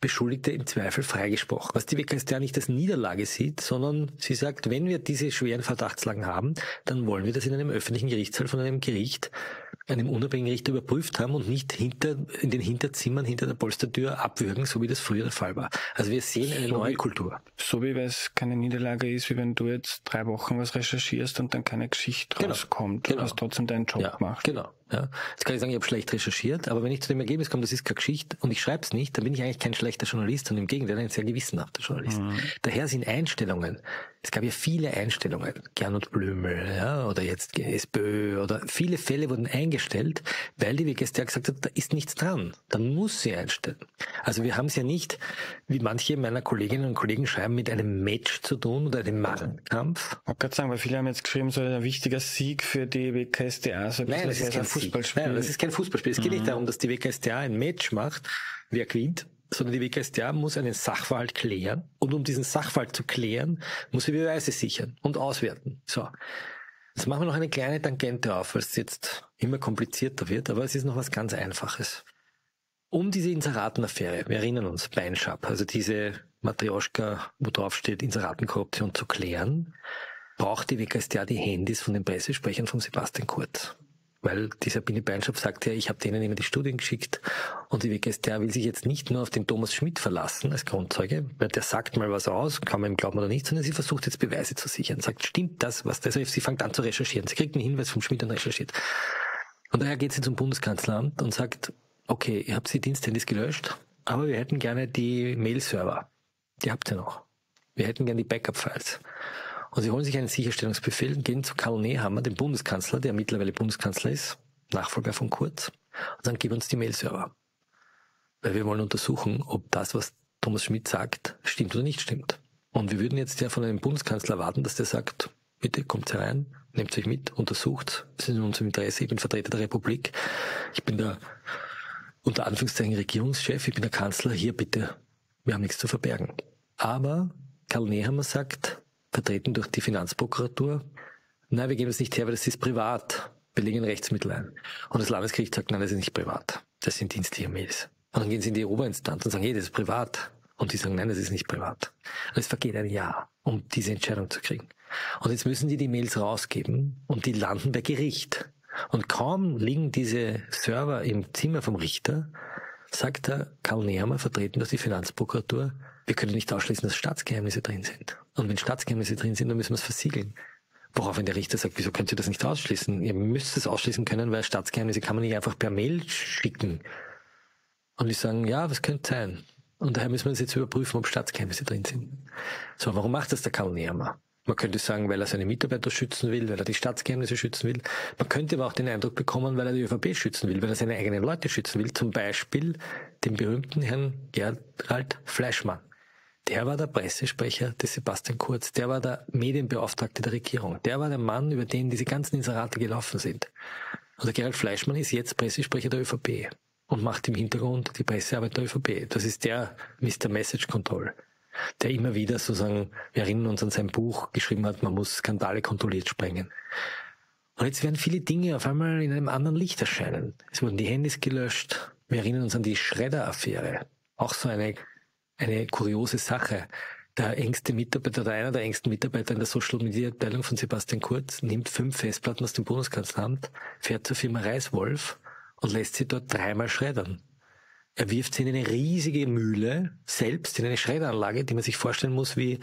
Beschuldigte im Zweifel freigesprochen. Was die WKStA nicht als Niederlage sieht, sondern sie sagt, wenn wir diese schweren Verdachtslagen haben, dann wollen wir das in einem öffentlichen Gerichtssaal von einem Gericht einem unabhängigen Richter überprüft haben und nicht hinter, in den Hinterzimmern hinter der Polstertür abwürgen, so wie das früher der Fall war. Also wir sehen eine so neue wie, Kultur. So wie es keine Niederlage ist, wie wenn du jetzt drei Wochen was recherchierst und dann keine Geschichte genau. rauskommt, genau. was trotzdem deinen Job ja, macht. Genau. Ja. Jetzt kann ich sagen, ich habe schlecht recherchiert, aber wenn ich zu dem Ergebnis komme, das ist keine Geschichte und ich schreibe es nicht, dann bin ich eigentlich kein schlechter Journalist, sondern im Gegenteil ein sehr gewissenhafter Journalist. Mhm. Daher sind Einstellungen, es gab ja viele Einstellungen, Gernot Blümel ja, oder jetzt SPÖ oder viele Fälle wurden eingestellt, weil die WGStA gesagt hat, da ist nichts dran, dann muss sie einstellen. Also wir haben es ja nicht, wie manche meiner Kolleginnen und Kollegen schreiben, mit einem Match zu tun oder einem Machtkampf. Ich wollte gerade sagen, weil viele haben jetzt geschrieben, so ein wichtiger Sieg für die WKStA. So Nein, das ist kein Fußballspiel. Nein, das ist kein Fußballspiel. Es geht mhm. nicht darum, dass die WKStA ein Match macht, wer gewinnt, sondern die WKStA muss einen Sachverhalt klären und um diesen Sachverhalt zu klären, muss sie Beweise sichern und auswerten. So. Jetzt machen wir noch eine kleine Tangente auf, weil es jetzt immer komplizierter wird, aber es ist noch was ganz Einfaches. Um diese Inseratenaffäre, wir erinnern uns, Beinschab, also diese Matrioschka, wo drauf steht, Inseratenkorruption zu klären, braucht die WKStA die Handys von den Pressesprechern von Sebastian Kurz. Weil die Sabine Beinschopf sagt ja, ich habe denen immer die Studien geschickt und die WKStA will sich jetzt nicht nur auf den Thomas Schmidt verlassen als Grundzeuge, weil der sagt mal was aus, kann man ihm glauben oder nicht, sondern sie versucht jetzt Beweise zu sichern. Sagt, stimmt das, was das? Also sie fängt an zu recherchieren. Sie kriegt einen Hinweis vom Schmidt und recherchiert. Und daher geht sie zum Bundeskanzleramt und sagt, okay, ihr habt die Diensthandys gelöscht, aber wir hätten gerne die Mail-Server. Die habt ihr noch. Wir hätten gerne die Backup-Files. Und sie holen sich einen Sicherstellungsbefehl, gehen zu Karl Nehammer, dem Bundeskanzler, der mittlerweile Bundeskanzler ist, Nachfolger von Kurz, und sagen, gib uns die Mail-Server. Weil wir wollen untersuchen, ob das, was Thomas Schmidt sagt, stimmt oder nicht stimmt. Und wir würden jetzt ja von einem Bundeskanzler erwarten, dass der sagt, bitte kommt herein, nehmt euch mit, untersucht, es ist in unserem Interesse, ich bin Vertreter der Republik, ich bin der unter Anführungszeichen Regierungschef, ich bin der Kanzler, hier bitte, wir haben nichts zu verbergen. Aber Karl Nehammer sagt, vertreten durch die Finanzprokuratur, nein, wir geben es nicht her, weil das ist privat, wir legen Rechtsmittel ein. Und das Landesgericht sagt, nein, das ist nicht privat, das sind dienstliche Mails. Und dann gehen sie in die Oberinstanz und sagen, hey, das ist privat. Und die sagen, nein, das ist nicht privat. Und es vergeht ein Jahr, um diese Entscheidung zu kriegen. Und jetzt müssen die die Mails rausgeben und die landen bei Gericht. Und kaum liegen diese Server im Zimmer vom Richter, sagt der Karl Nehammer, vertreten durch die Finanzprokuratur, wir können nicht ausschließen, dass Staatsgeheimnisse drin sind. Und wenn Staatsgeheimnisse drin sind, dann müssen wir es versiegeln. Woraufhin der Richter sagt, wieso könnt ihr das nicht ausschließen? Ihr müsst es ausschließen können, weil Staatsgeheimnisse kann man nicht einfach per Mail schicken. Und die sagen, ja, das könnte sein. Und daher müssen wir das jetzt überprüfen, ob Staatsgeheimnisse drin sind. So, warum macht das der Karl Nehammer? Man könnte sagen, weil er seine Mitarbeiter schützen will, weil er die Staatsgeheimnisse schützen will. Man könnte aber auch den Eindruck bekommen, weil er die ÖVP schützen will, weil er seine eigenen Leute schützen will. Zum Beispiel den berühmten Herrn Gerald Fleischmann. Der war der Pressesprecher des Sebastian Kurz. Der war der Medienbeauftragte der Regierung. Der war der Mann, über den diese ganzen Inserate gelaufen sind. Und der Gerald Fleischmann ist jetzt Pressesprecher der ÖVP und macht im Hintergrund die Pressearbeit der ÖVP. Das ist der Mr. Message Control der immer wieder sozusagen, wir erinnern uns an sein Buch, geschrieben hat, man muss Skandale kontrolliert sprengen. Und jetzt werden viele Dinge auf einmal in einem anderen Licht erscheinen. Es wurden die Handys gelöscht. Wir erinnern uns an die Schredder-Affäre. Auch so eine, eine kuriose Sache. Der engste Mitarbeiter oder einer der engsten Mitarbeiter in der Social Media Abteilung von Sebastian Kurz nimmt fünf Festplatten aus dem Bundeskanzleramt, fährt zur Firma Reiswolf und lässt sie dort dreimal schreddern. Er wirft sie in eine riesige Mühle, selbst in eine Schredderanlage, die man sich vorstellen muss wie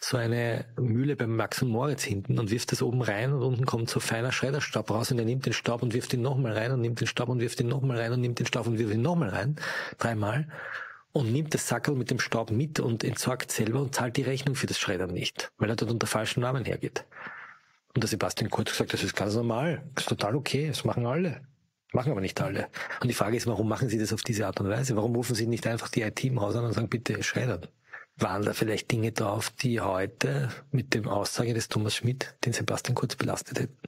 so eine Mühle beim Max und Moritz hinten und wirft das oben rein und unten kommt so feiner Schredderstaub raus und er nimmt den Staub und wirft ihn nochmal rein und nimmt den Staub und wirft ihn nochmal rein und nimmt den Staub und wirft ihn nochmal rein. Dreimal. Und nimmt das Sackel mit dem Staub mit und entsorgt selber und zahlt die Rechnung für das Schreddern nicht, weil er dort unter falschen Namen hergeht. Und der Sebastian Kurz gesagt, das ist ganz normal, das ist total okay, das machen alle. Machen aber nicht alle. Und die Frage ist, warum machen sie das auf diese Art und Weise? Warum rufen sie nicht einfach die IT im Haus an und sagen, bitte schreddern? Waren da vielleicht Dinge drauf, die heute mit dem Aussage des Thomas Schmidt den Sebastian Kurz belastet hätten?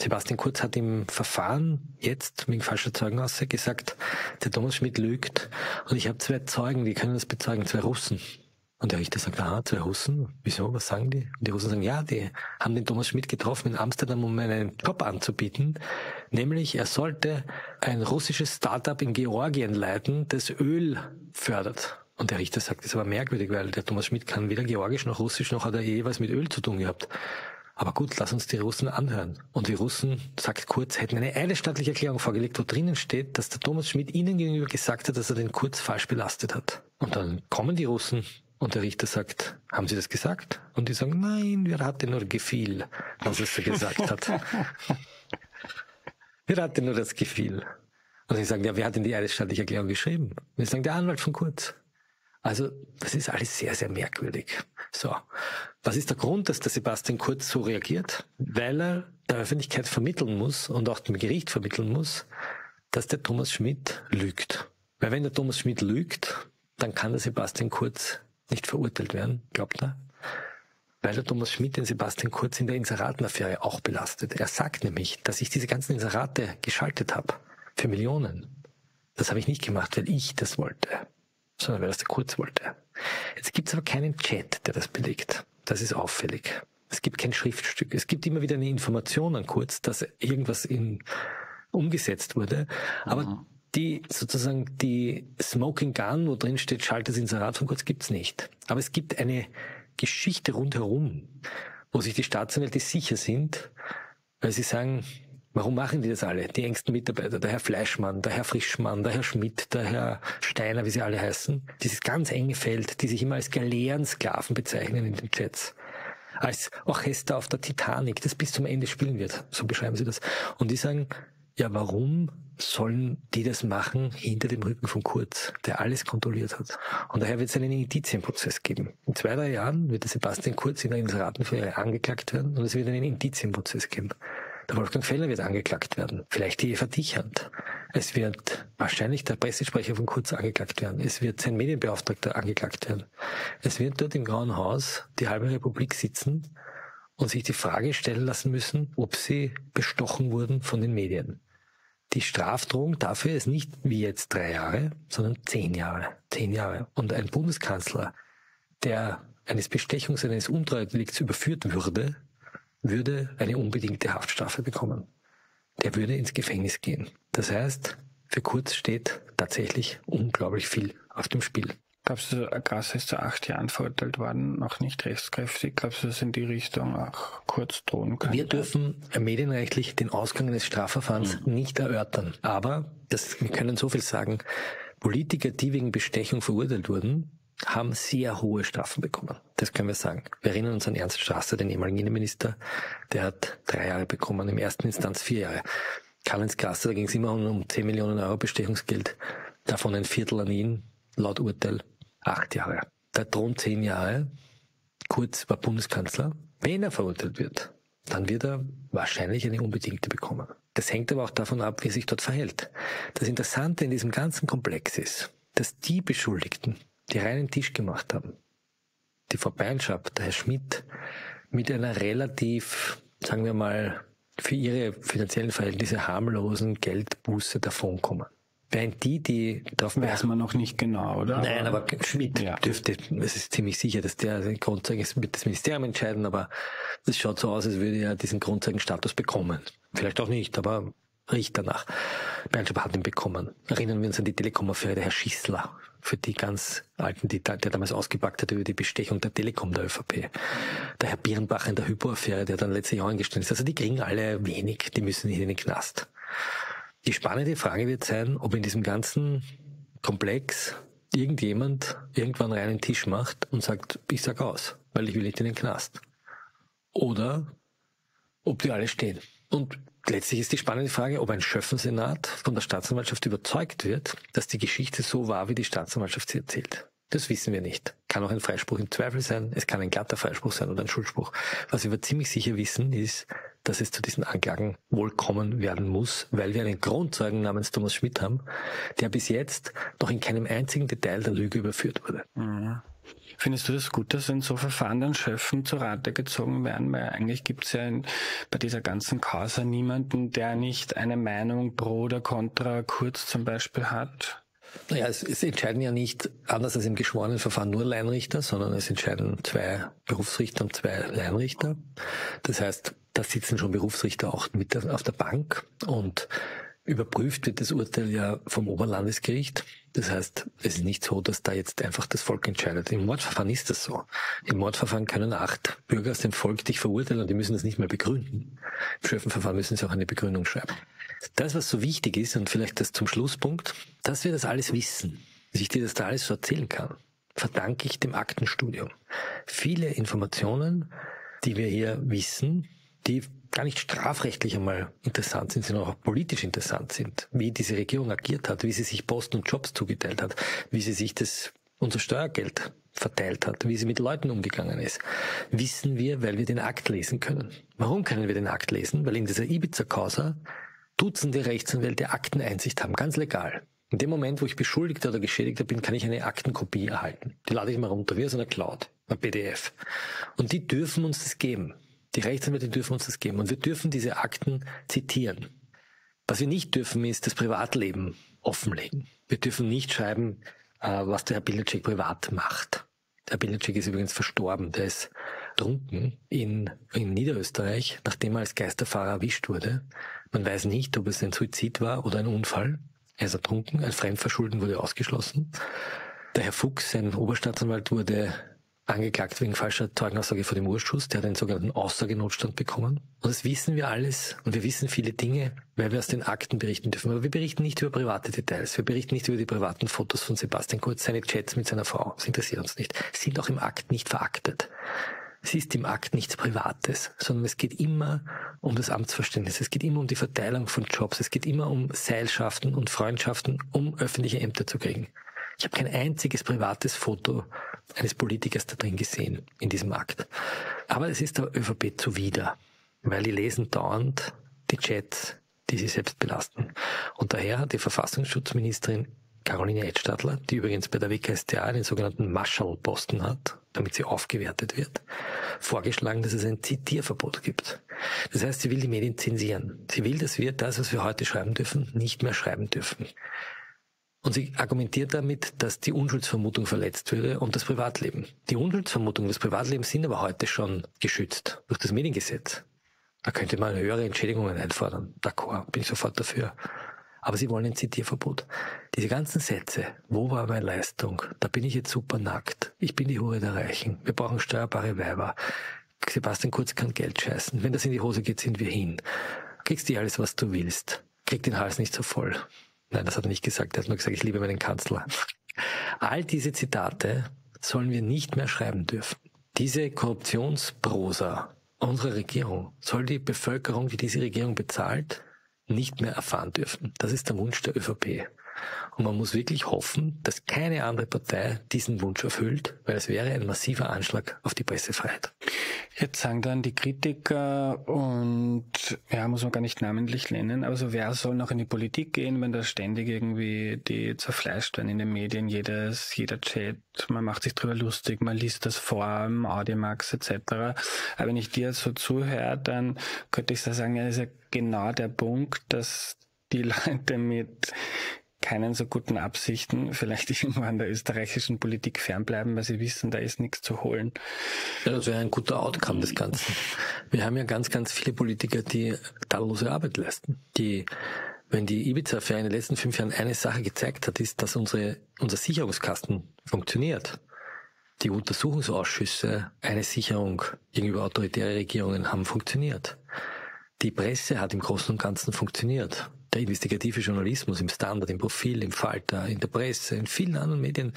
Sebastian Kurz hat im Verfahren jetzt wegen falscher Zeugenaussage gesagt, der Thomas Schmidt lügt und ich habe zwei Zeugen, die können das bezeugen, zwei Russen. Und der Richter sagt, aha, zwei Russen, wieso, was sagen die? Und die Russen sagen, ja, die haben den Thomas Schmidt getroffen in Amsterdam, um einen Job anzubieten. Nämlich, er sollte ein russisches Startup in Georgien leiten, das Öl fördert. Und der Richter sagt, das ist aber merkwürdig, weil der Thomas Schmidt kann weder Georgisch noch Russisch, noch hat er je was mit Öl zu tun gehabt. Aber gut, lass uns die Russen anhören. Und die Russen, sagt Kurz, hätten eine eidesstattliche Erklärung vorgelegt, wo drinnen steht, dass der Thomas Schmidt ihnen gegenüber gesagt hat, dass er den Kurz falsch belastet hat. Und dann kommen die Russen und der Richter sagt, haben Sie das gesagt? Und die sagen, nein, wir hatten nur Gefühl, als es so gesagt hat. wir hatten nur das Gefühl. Und sie sagen, ja, wer hat denn die eidesstattliche Erklärung geschrieben? Und wir sagen, der Anwalt von Kurz. Also, das ist alles sehr, sehr merkwürdig. So. Was ist der Grund, dass der Sebastian Kurz so reagiert? Weil er der Öffentlichkeit vermitteln muss und auch dem Gericht vermitteln muss, dass der Thomas Schmidt lügt. Weil wenn der Thomas Schmidt lügt, dann kann der Sebastian Kurz nicht verurteilt werden, glaubt er? Weil der Thomas Schmidt den Sebastian Kurz in der Inseratenaffäre auch belastet. Er sagt nämlich, dass ich diese ganzen Inserate geschaltet habe. Für Millionen. Das habe ich nicht gemacht, weil ich das wollte, sondern weil das der Kurz wollte. Jetzt gibt es aber keinen Chat, der das belegt. Das ist auffällig. Es gibt kein Schriftstück. Es gibt immer wieder eine Information an Kurz, dass irgendwas in, umgesetzt wurde. Aber mhm die sozusagen die Smoking Gun, wo drin steht, schalte das Inserat von kurz, gibt's nicht. Aber es gibt eine Geschichte rundherum, wo sich die Staatsanwälte sicher sind, weil sie sagen, warum machen die das alle? Die engsten Mitarbeiter, der Herr Fleischmann, der Herr Frischmann, der Herr Schmidt, der Herr Steiner, wie sie alle heißen. Dieses ganz enge Feld, die sich immer als Galeerensklaven bezeichnen in den Chats als Orchester auf der Titanic, das bis zum Ende spielen wird. So beschreiben sie das. Und die sagen, ja, warum sollen die das machen hinter dem Rücken von Kurz, der alles kontrolliert hat? Und daher wird es einen Indizienprozess geben. In zwei, drei Jahren wird der Sebastian Kurz in der Inseratenfähre angeklagt werden und es wird einen Indizienprozess geben. Der Wolfgang Feller wird angeklagt werden. Vielleicht die Eva Dichand. Es wird wahrscheinlich der Pressesprecher von Kurz angeklagt werden. Es wird sein Medienbeauftragter angeklagt werden. Es wird dort im Grauen Haus die halbe Republik sitzen und sich die Frage stellen lassen müssen, ob sie bestochen wurden von den Medien. Die Strafdrohung dafür ist nicht wie jetzt drei Jahre, sondern zehn Jahre. Zehn Jahre. Und ein Bundeskanzler, der eines Bestechungs, eines Untreue-Delikts überführt würde, würde eine unbedingte Haftstrafe bekommen. Der würde ins Gefängnis gehen. Das heißt, für Kurz steht tatsächlich unglaublich viel auf dem Spiel. Glaubst du, Grasse ist zu acht Jahren verurteilt worden, noch nicht rechtskräftig? Glaubst du, dass in die Richtung auch kurz drohen kann? Wir dürfen medienrechtlich den Ausgang eines Strafverfahrens mhm. nicht erörtern. Aber das, wir können so viel sagen. Politiker, die wegen Bestechung verurteilt wurden, haben sehr hohe Strafen bekommen. Das können wir sagen. Wir erinnern uns an Ernst Strasser, den ehemaligen Innenminister. Der hat drei Jahre bekommen, im ersten Instanz vier Jahre. Karl-Heinz Grasser, da ging es immer um 10 Millionen Euro Bestechungsgeld. Davon ein Viertel an ihn, laut Urteil acht Jahre. Der drohen zehn Jahre. Kurz war Bundeskanzler. Wenn er verurteilt wird, dann wird er wahrscheinlich eine unbedingte bekommen. Das hängt aber auch davon ab, wie er sich dort verhält. Das Interessante in diesem ganzen Komplex ist, dass die Beschuldigten, die reinen Tisch gemacht haben. Die Beinschab, der Herr Schmidt, mit einer relativ, sagen wir mal, für ihre finanziellen Verhältnisse harmlosen Geldbuße davonkommen. Während die, die darauf weiß man noch nicht genau, oder? Nein, aber Schmidt ja. dürfte, es ist ziemlich sicher, dass der den Grundzeugen wird das Ministerium entscheiden, aber es schaut so aus, als würde er diesen Grundzeugenstatus bekommen. Vielleicht auch nicht, aber riecht danach. Bernschab hat ihn bekommen. Erinnern wir uns an die Telekom-Affäre, der Herr Schissler, für die ganz Alten, die, der damals ausgepackt hat über die Bestechung der Telekom der ÖVP. Der Herr Birnbach in der Hypo-Affäre, der dann letztes Jahr eingestellt ist. Also die kriegen alle wenig, die müssen in den Knast. Die spannende Frage wird sein, ob in diesem ganzen Komplex irgendjemand irgendwann reinen Tisch macht und sagt, ich sag aus, weil ich will nicht in den Knast. Oder ob die alle stehen. Und letztlich ist die spannende Frage, ob ein Schöffensenat von der Staatsanwaltschaft überzeugt wird, dass die Geschichte so war, wie die Staatsanwaltschaft sie erzählt. Das wissen wir nicht. Kann auch ein Freispruch im Zweifel sein, es kann ein glatter Freispruch sein oder ein Schuldspruch. Was wir ziemlich sicher wissen, ist, dass es zu diesen Anklagen wohl kommen werden muss, weil wir einen Grundzeugen namens Thomas Schmidt haben, der bis jetzt noch in keinem einzigen Detail der Lüge überführt wurde. Mhm. Findest du das gut, dass in so Verfahren dann Schöffen zu Rate gezogen werden? Weil eigentlich gibt es ja in, bei dieser ganzen Causa niemanden, der nicht eine Meinung pro oder contra Kurz zum Beispiel hat. Naja, es, es entscheiden ja nicht, anders als im geschworenen Verfahren, nur Leinrichter, sondern es entscheiden zwei Berufsrichter und zwei Leinrichter. Das heißt, da sitzen schon Berufsrichter auch mit auf der Bank und Überprüft wird das Urteil ja vom Oberlandesgericht. Das heißt, es ist nicht so, dass da jetzt einfach das Volk entscheidet. Im Mordverfahren ist das so. Im Mordverfahren können acht Bürger aus dem Volk dich verurteilen und die müssen das nicht mehr begründen. Im Schöffenverfahren müssen sie auch eine Begründung schreiben. Das, was so wichtig ist, und vielleicht das zum Schlusspunkt, dass wir das alles wissen, dass ich dir das da alles so erzählen kann, verdanke ich dem Aktenstudium. Viele Informationen, die wir hier wissen, die gar nicht strafrechtlich einmal interessant sind, sondern auch politisch interessant sind. Wie diese Regierung agiert hat, wie sie sich Posten und Jobs zugeteilt hat, wie sie sich das, unser Steuergeld verteilt hat, wie sie mit Leuten umgegangen ist, wissen wir, weil wir den Akt lesen können. Warum können wir den Akt lesen? Weil in dieser Ibiza-Causa Dutzende Rechtsanwälte Akteneinsicht haben, ganz legal. In dem Moment, wo ich Beschuldigter oder Geschädigter bin, kann ich eine Aktenkopie erhalten. Die lade ich mal runter, wie aus einer Cloud, ein PDF. Und die dürfen uns das geben. Die Rechtsanwälte dürfen uns das geben und wir dürfen diese Akten zitieren. Was wir nicht dürfen, ist das Privatleben offenlegen. Wir dürfen nicht schreiben, äh, was der Herr Bildercheck privat macht. Der Herr Bildercheck ist übrigens verstorben. Der ist trunken in, in Niederösterreich, nachdem er als Geisterfahrer erwischt wurde. Man weiß nicht, ob es ein Suizid war oder ein Unfall. Er ist ertrunken, ein Fremdverschulden wurde ausgeschlossen. Der Herr Fuchs, sein Oberstaatsanwalt, wurde angeklagt wegen falscher Zeugenaussage vor dem Urschuss. Der hat einen sogenannten Aussagenotstand bekommen. Und das wissen wir alles. Und wir wissen viele Dinge, weil wir aus den Akten berichten dürfen. Aber wir berichten nicht über private Details. Wir berichten nicht über die privaten Fotos von Sebastian Kurz, seine Chats mit seiner Frau. Das interessiert uns nicht. Sind auch im Akt nicht veraktet. Es ist im Akt nichts Privates, sondern es geht immer um das Amtsverständnis. Es geht immer um die Verteilung von Jobs. Es geht immer um Seilschaften und Freundschaften, um öffentliche Ämter zu kriegen. Ich habe kein einziges privates Foto eines Politikers da drin gesehen in diesem Akt. Aber es ist der ÖVP zuwider, weil die lesen dauernd die Chats, die sie selbst belasten. Und daher hat die Verfassungsschutzministerin Caroline Edstadler, die übrigens bei der WKStA einen sogenannten Marshall-Posten hat, damit sie aufgewertet wird, vorgeschlagen, dass es ein Zitierverbot gibt. Das heißt, sie will die Medien zensieren. Sie will, dass wir das, was wir heute schreiben dürfen, nicht mehr schreiben dürfen. Und sie argumentiert damit, dass die Unschuldsvermutung verletzt würde und das Privatleben. Die Unschuldsvermutung und das Privatleben sind aber heute schon geschützt durch das Mediengesetz. Da könnte man höhere Entschädigungen einfordern. D'accord, bin ich sofort dafür. Aber sie wollen ein Zitierverbot. Diese ganzen Sätze, wo war meine Leistung? Da bin ich jetzt super nackt. Ich bin die Hure der Reichen. Wir brauchen steuerbare Weiber. Sebastian Kurz kann Geld scheißen. Wenn das in die Hose geht, sind wir hin. Kriegst dir alles, was du willst. Krieg den Hals nicht so voll. Nein, das hat er nicht gesagt. Er hat nur gesagt, ich liebe meinen Kanzler. All diese Zitate sollen wir nicht mehr schreiben dürfen. Diese Korruptionsprosa unserer Regierung soll die Bevölkerung, die diese Regierung bezahlt, nicht mehr erfahren dürfen. Das ist der Wunsch der ÖVP. Und man muss wirklich hoffen, dass keine andere Partei diesen Wunsch erfüllt, weil es wäre ein massiver Anschlag auf die Pressefreiheit. Jetzt sagen dann die Kritiker und ja, muss man gar nicht namentlich nennen, aber so wer soll noch in die Politik gehen, wenn da ständig irgendwie die zerfleischt werden in den Medien, jedes, jeder Chat, man macht sich drüber lustig, man liest das vor im Audimax etc. Aber wenn ich dir so zuhöre, dann könnte ich so sagen, ja, ist ja genau der Punkt, dass die Leute mit keinen so guten Absichten vielleicht irgendwann der österreichischen Politik fernbleiben, weil sie wissen, da ist nichts zu holen. Ja, das wäre ein guter Outcome des Ganzen. Wir haben ja ganz, ganz viele Politiker, die tadellose Arbeit leisten, die wenn die Ibiza-Affäre in den letzten fünf Jahren eine Sache gezeigt hat, ist, dass unsere, unser Sicherungskasten funktioniert. Die Untersuchungsausschüsse, eine Sicherung gegenüber autoritären Regierungen haben funktioniert. Die Presse hat im Großen und Ganzen funktioniert der investigative Journalismus im Standard, im Profil, im Falter, in der Presse, in vielen anderen Medien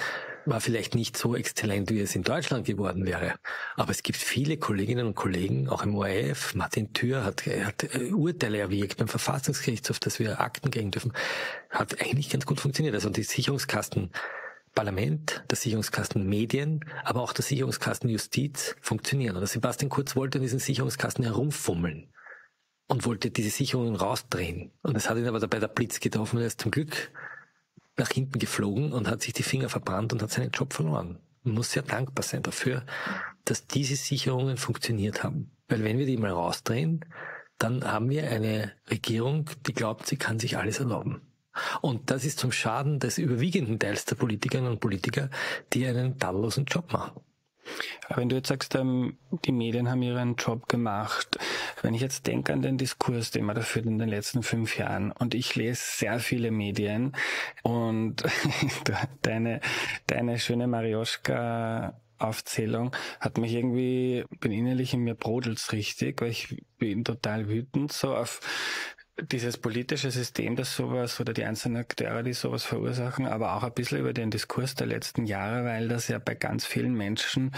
war vielleicht nicht so exzellent, wie es in Deutschland geworden wäre. Aber es gibt viele Kolleginnen und Kollegen, auch im ORF, Martin Thür hat, hat äh, Urteile erwirkt beim Verfassungsgerichtshof, dass wir Akten gegen dürfen, hat eigentlich ganz gut funktioniert. Also die Sicherungskasten Parlament, der Sicherungskasten Medien, aber auch der Sicherungskasten Justiz funktionieren. Und Sebastian Kurz wollte in diesen Sicherungskasten herumfummeln und wollte diese Sicherungen rausdrehen. Und es hat ihn aber dabei der Blitz getroffen und er ist zum Glück nach hinten geflogen und hat sich die Finger verbrannt und hat seinen Job verloren. Man muss sehr dankbar sein dafür, dass diese Sicherungen funktioniert haben. Weil wenn wir die mal rausdrehen, dann haben wir eine Regierung, die glaubt, sie kann sich alles erlauben. Und das ist zum Schaden des überwiegenden Teils der Politikerinnen und Politiker, die einen tadellosen Job machen. Aber wenn du jetzt sagst, ähm, die Medien haben ihren Job gemacht, wenn ich jetzt denke an den Diskurs, den man da führt in den letzten fünf Jahren und ich lese sehr viele Medien und deine, deine schöne Marioschka Aufzählung hat mich irgendwie, bin innerlich in mir brodelt's richtig, weil ich bin total wütend so auf dieses politische System, das sowas oder die einzelnen Akteure, die sowas verursachen, aber auch ein bisschen über den Diskurs der letzten Jahre, weil das ja bei ganz vielen Menschen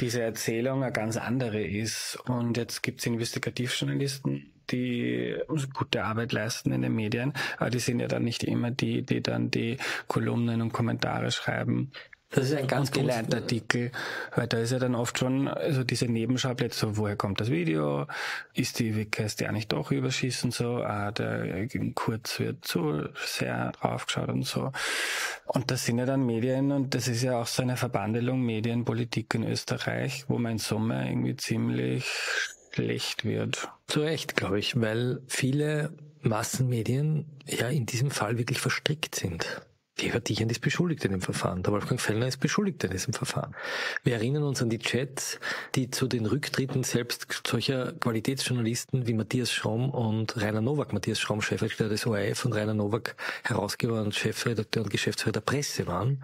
diese Erzählung eine ganz andere ist. Und jetzt gibt es Investigativjournalisten, die gute Arbeit leisten in den Medien, aber die sind ja dann nicht immer die, die dann die Kolumnen und Kommentare schreiben. Das ist ein ganz gelernter Artikel, weil da ist ja dann oft schon, also diese Nebenschauplätze, so, woher kommt das Video? Ist die Wikist ja nicht doch überschießen so? Ah, der Kurz wird zu sehr draufgeschaut und so. Und das sind ja dann Medien und das ist ja auch so eine Verbandelung Medienpolitik in Österreich, wo mein Sommer irgendwie ziemlich schlecht wird. Zu Recht, glaube ich, weil viele Massenmedien ja in diesem Fall wirklich verstrickt sind. Eva Dichand ist beschuldigt in dem Verfahren. Der Wolfgang Fellner ist beschuldigt in diesem Verfahren. Wir erinnern uns an die Chats, die zu den Rücktritten selbst solcher Qualitätsjournalisten wie Matthias Schromm und Rainer Nowak, Matthias Schromm, Chefredakteur des ORF und Rainer Nowak, Herausgeber und Chefredakteur und Geschäftsführer der Presse waren,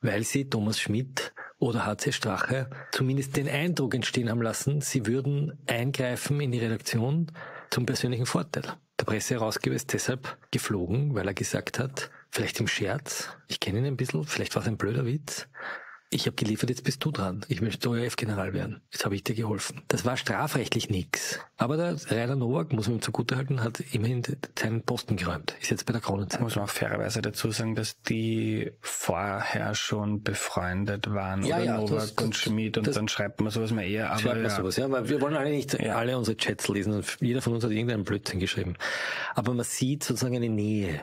weil sie Thomas Schmidt oder HC Strache zumindest den Eindruck entstehen haben lassen, sie würden eingreifen in die Redaktion zum persönlichen Vorteil. Der Presseherausgeber ist deshalb geflogen, weil er gesagt hat, vielleicht im Scherz, ich kenne ihn ein bisschen, vielleicht war es ein blöder Witz, ich habe geliefert, jetzt bist du dran. Ich möchte ORF-General werden. Jetzt habe ich dir geholfen. Das war strafrechtlich nix. Aber der Rainer Nowak, muss man ihm zugutehalten, hat immerhin seinen Posten geräumt. Ist jetzt bei der Kronenzeit. Muss man auch fairerweise dazu sagen, dass die vorher schon befreundet waren. Ja, oder ja, Nowak das- und Schmidt und das- dann schreibt man sowas mehr eher. Aber Schreibt man ja. sowas, ja, weil wir wollen alle nicht alle unsere Chats lesen und jeder von uns hat irgendeinen Blödsinn geschrieben. Aber man sieht sozusagen eine Nähe.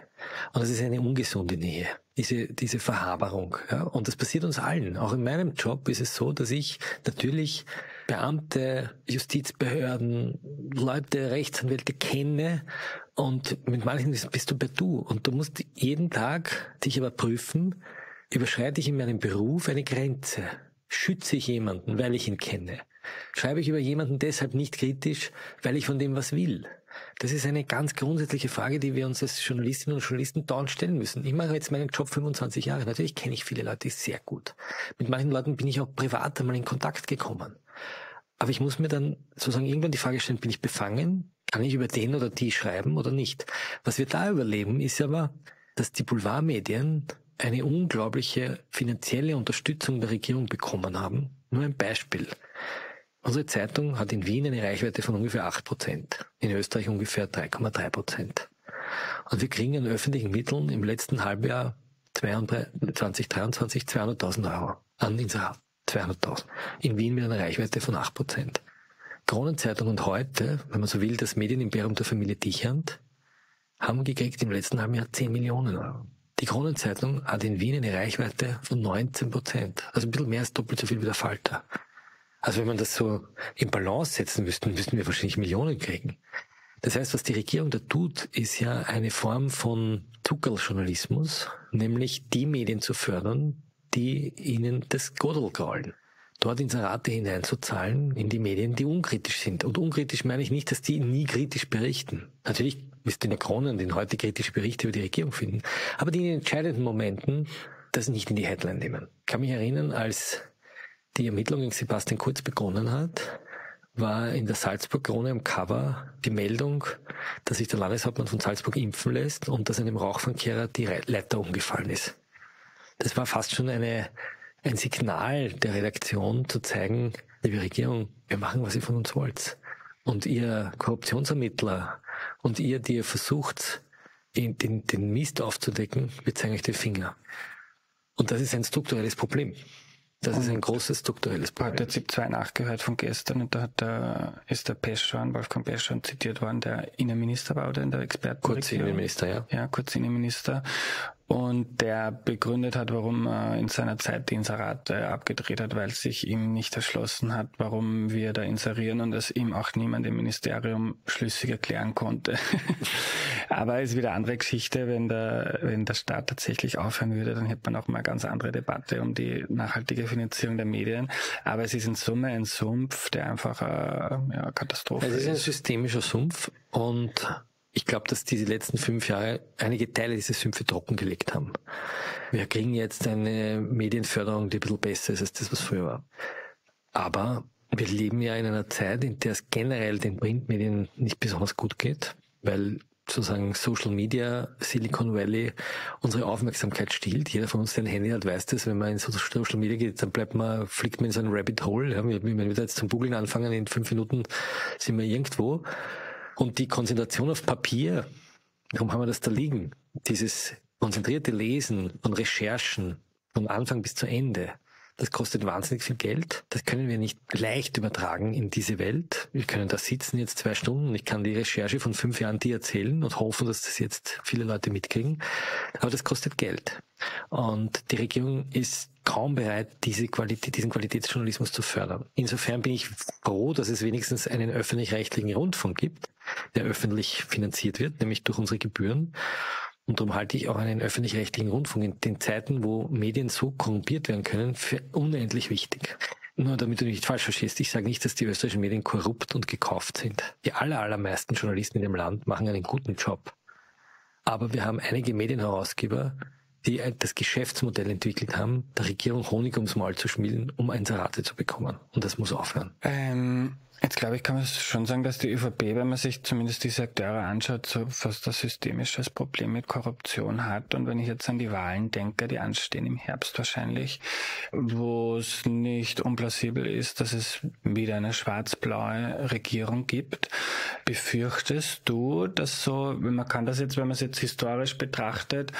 Und das ist eine ungesunde Nähe. Diese, diese Verhaberung. Ja? Und das passiert uns allen. Auch in meinem Job ist es so, dass ich natürlich Beamte, Justizbehörden, Leute, Rechtsanwälte kenne und mit manchen bist du per Du. Und du musst jeden Tag dich aber prüfen, überschreite ich in meinem Beruf eine Grenze? Schütze ich jemanden, weil ich ihn kenne? Schreibe ich über jemanden deshalb nicht kritisch, weil ich von dem was will? Das ist eine ganz grundsätzliche Frage, die wir uns als Journalistinnen und Journalisten dauernd stellen müssen. Ich mache jetzt meinen Job 25 Jahre. Natürlich kenne ich viele Leute sehr gut. Mit manchen Leuten bin ich auch privat einmal in Kontakt gekommen. Aber ich muss mir dann sozusagen irgendwann die Frage stellen, bin ich befangen? Kann ich über den oder die schreiben oder nicht? Was wir da überleben, ist aber, dass die Boulevardmedien eine unglaubliche finanzielle Unterstützung der Regierung bekommen haben. Nur ein Beispiel. Unsere Zeitung hat in Wien eine Reichweite von ungefähr 8 Prozent, in Österreich ungefähr 3,3 Prozent. Und wir kriegen an öffentlichen Mitteln im letzten Halbjahr 2023 200.000 Euro an Inserat. 200.000. In Wien mit einer Reichweite von 8 Prozent. Kronenzeitung und heute, wenn man so will, das Medienimperium der Familie Dichand, haben gekriegt im letzten halben Jahr 10 Millionen Euro. Die Kronenzeitung hat in Wien eine Reichweite von 19 Prozent. Also ein bisschen mehr als doppelt so viel wie der Falter. Also wenn man das so in Balance setzen müsste, müssten wir wahrscheinlich Millionen kriegen. Das heißt, was die Regierung da tut, ist ja eine Form von Zuckerjournalismus, nämlich die Medien zu fördern, die ihnen das Godel kraulen. Dort Inserate hineinzuzahlen in die Medien, die unkritisch sind. Und unkritisch meine ich nicht, dass die nie kritisch berichten. Natürlich ist in der Krone und in heute kritische Berichte über die Regierung finden, aber die in den entscheidenden Momenten das nicht in die Headline nehmen. Ich kann mich erinnern, als die Ermittlung gegen Sebastian Kurz begonnen hat, war in der Salzburg-Krone am Cover die Meldung, dass sich der Landeshauptmann von Salzburg impfen lässt und dass einem Rauchfangkehrer die Leiter umgefallen ist. Das war fast schon eine, ein Signal der Redaktion zu zeigen, liebe Regierung, wir machen, was ihr von uns wollt. Und ihr Korruptionsermittler und ihr, die ihr versucht, den, den, den Mist aufzudecken, wir zeigen euch den Finger. Und das ist ein strukturelles Problem. Das ist ein großes strukturelles Problem. hat ZIP 2 nachgehört von gestern und da hat der, ist der Peschan, Wolfgang Peschan zitiert worden, der Innenminister war oder in der Experten. Kurz Innenminister, ja. Ja, kurz Innenminister. Und der begründet hat, warum er in seiner Zeit die Inserate abgedreht hat, weil sich ihm nicht erschlossen hat, warum wir da inserieren und es ihm auch niemand im Ministerium schlüssig erklären konnte. Aber es ist wieder eine andere Geschichte, wenn der, wenn der Staat tatsächlich aufhören würde, dann hätte man auch mal eine ganz andere Debatte um die nachhaltige Finanzierung der Medien. Aber es ist in Summe ein Sumpf, der einfach äh, ja, Katastrophe Es ist ein systemischer Sumpf und ich glaube, dass diese letzten fünf Jahre einige Teile dieser Sümpfe trockengelegt haben. Wir kriegen jetzt eine Medienförderung, die ein bisschen besser ist als das, was früher war. Aber wir leben ja in einer Zeit, in der es generell den Printmedien nicht besonders gut geht, weil sozusagen Social Media, Silicon Valley unsere Aufmerksamkeit stiehlt. Jeder von uns, der ein Handy hat, weiß das. Wenn man in Social Media geht, dann bleibt man, fliegt man in so ein Rabbit Hole. Wenn wir jetzt zum Googlen anfangen, in fünf Minuten sind wir irgendwo. Und die Konzentration auf Papier, warum haben wir das da liegen? Dieses konzentrierte Lesen und Recherchen von Anfang bis zu Ende, das kostet wahnsinnig viel Geld. Das können wir nicht leicht übertragen in diese Welt. Wir können da sitzen jetzt zwei Stunden. Ich kann die Recherche von fünf Jahren dir erzählen und hoffen, dass das jetzt viele Leute mitkriegen. Aber das kostet Geld. Und die Regierung ist kaum bereit, diese Qualität, diesen Qualitätsjournalismus zu fördern. Insofern bin ich froh, dass es wenigstens einen öffentlich-rechtlichen Rundfunk gibt, der öffentlich finanziert wird, nämlich durch unsere Gebühren. Und darum halte ich auch einen öffentlich-rechtlichen Rundfunk in den Zeiten, wo Medien so korrumpiert werden können, für unendlich wichtig. Nur damit du nicht falsch verstehst, ich sage nicht, dass die österreichischen Medien korrupt und gekauft sind. Die aller, allermeisten Journalisten in dem Land machen einen guten Job. Aber wir haben einige Medienherausgeber, die das Geschäftsmodell entwickelt haben, der Regierung Honig ums Maul zu schmieden, um Inserate zu bekommen. Und das muss aufhören. Ähm, Jetzt glaube ich, kann man schon sagen, dass die ÖVP, wenn man sich zumindest diese Akteure anschaut, so fast ein systemisches Problem mit Korruption hat. Und wenn ich jetzt an die Wahlen denke, die anstehen im Herbst wahrscheinlich, wo es nicht unplausibel ist, dass es wieder eine schwarz-blaue Regierung gibt, befürchtest du, dass so, man kann das jetzt, wenn man es jetzt historisch betrachtet,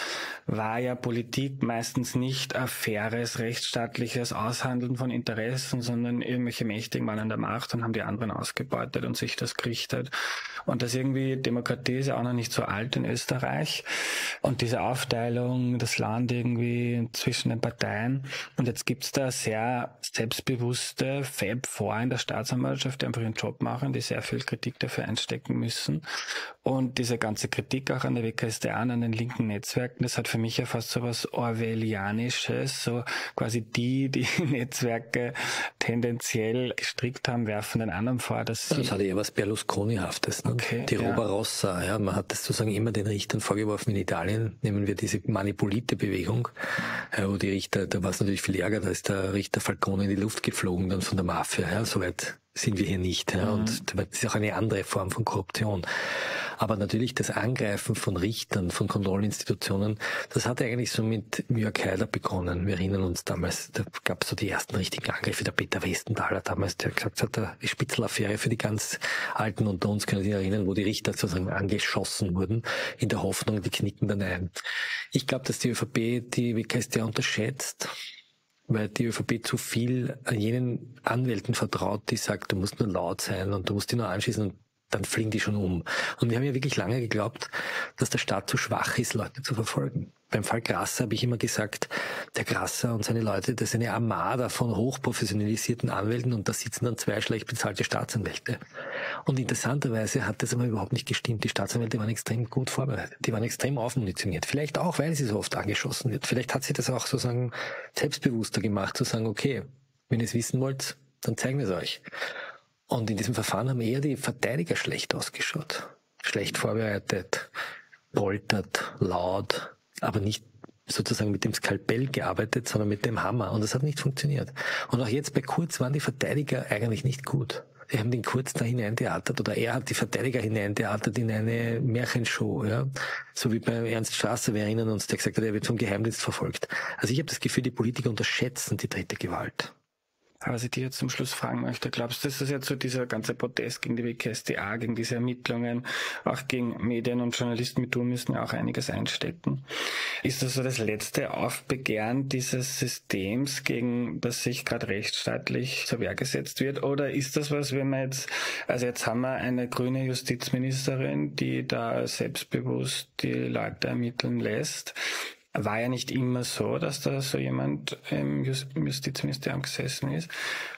war ja Politik meistens nicht ein faires, rechtsstaatliches Aushandeln von Interessen, sondern irgendwelche Mächtigen waren an der Macht und haben die anderen ausgebeutet und sich das gerichtet. Und das irgendwie, Demokratie ist ja auch noch nicht so alt in Österreich. Und diese Aufteilung, das Land irgendwie zwischen den Parteien. Und jetzt gibt's da sehr selbstbewusste Fab vor in der Staatsanwaltschaft, die einfach ihren Job machen, die sehr viel Kritik dafür einstecken müssen. Und diese ganze Kritik auch an der WKStA, an den linken Netzwerken, das hat für mich ja fast so was Orwellianisches, so quasi die, die Netzwerke tendenziell gestrickt haben, werfen den anderen vor, dass sie... Das hatte ja was Berlusconi-haftes. Ne? Okay, die Roba ja. Man hat das sozusagen immer den Richtern vorgeworfen in Italien, nehmen wir diese manipulite Bewegung, ja, wo die Richter, da war es natürlich viel Ärger, da ist der Richter Falcone in die Luft geflogen, dann von der Mafia, ja, soweit sind wir hier nicht. Ja, mhm. Und das ist auch eine andere Form von Korruption. Aber natürlich das Angreifen von Richtern, von Kontrollinstitutionen, das hat eigentlich so mit Jörg Heider begonnen. Wir erinnern uns damals, da gab es so die ersten richtigen Angriffe, der Peter Westenthaler damals, der gesagt hat, die Spitzelaffäre für die ganz Alten unter uns können sich erinnern, wo die Richter sozusagen angeschossen wurden, in der Hoffnung, die knicken dann ein. Ich glaube, dass die ÖVP die WKStA unterschätzt weil die ÖVP zu viel an jenen Anwälten vertraut, die sagt, du musst nur laut sein und du musst dich nur anschließen und dann fliegen die schon um. Und wir haben ja wirklich lange geglaubt, dass der Staat zu schwach ist, Leute zu verfolgen. Beim Fall Grasser habe ich immer gesagt, der Grasser und seine Leute, das ist eine Armada von hochprofessionalisierten Anwälten und da sitzen dann zwei schlecht bezahlte Staatsanwälte. Und interessanterweise hat das aber überhaupt nicht gestimmt. Die Staatsanwälte waren extrem gut vorbereitet. Die waren extrem aufmunitioniert. Vielleicht auch, weil sie so oft angeschossen wird. Vielleicht hat sie das auch sozusagen selbstbewusster gemacht, zu sagen, okay, wenn ihr es wissen wollt, dann zeigen wir es euch. Und in diesem Verfahren haben eher die Verteidiger schlecht ausgeschaut. Schlecht vorbereitet, poltert, laut, aber nicht sozusagen mit dem Skalpell gearbeitet, sondern mit dem Hammer. Und das hat nicht funktioniert. Und auch jetzt bei Kurz waren die Verteidiger eigentlich nicht gut. Die haben den Kurz da hineintheatert oder er hat die Verteidiger hineintheatert in eine Märchenshow, ja. So wie bei Ernst Strasser, wir erinnern uns, der gesagt hat, er wird vom Geheimdienst verfolgt. Also ich habe das Gefühl, die Politiker unterschätzen die dritte Gewalt. Was ich dir jetzt zum Schluss fragen möchte, glaubst du, dass das jetzt so dieser ganze Protest gegen die WKSDA, gegen diese Ermittlungen, auch gegen Medien und Journalisten mit tun müssen ja auch einiges einstecken. Ist das so das letzte Aufbegehren dieses Systems, gegen das sich gerade rechtsstaatlich zur Wehr gesetzt wird? Oder ist das was, wenn wir jetzt, also jetzt haben wir eine grüne Justizministerin, die da selbstbewusst die Leute ermitteln lässt war ja nicht immer so, dass da so jemand im Justizministerium gesessen ist.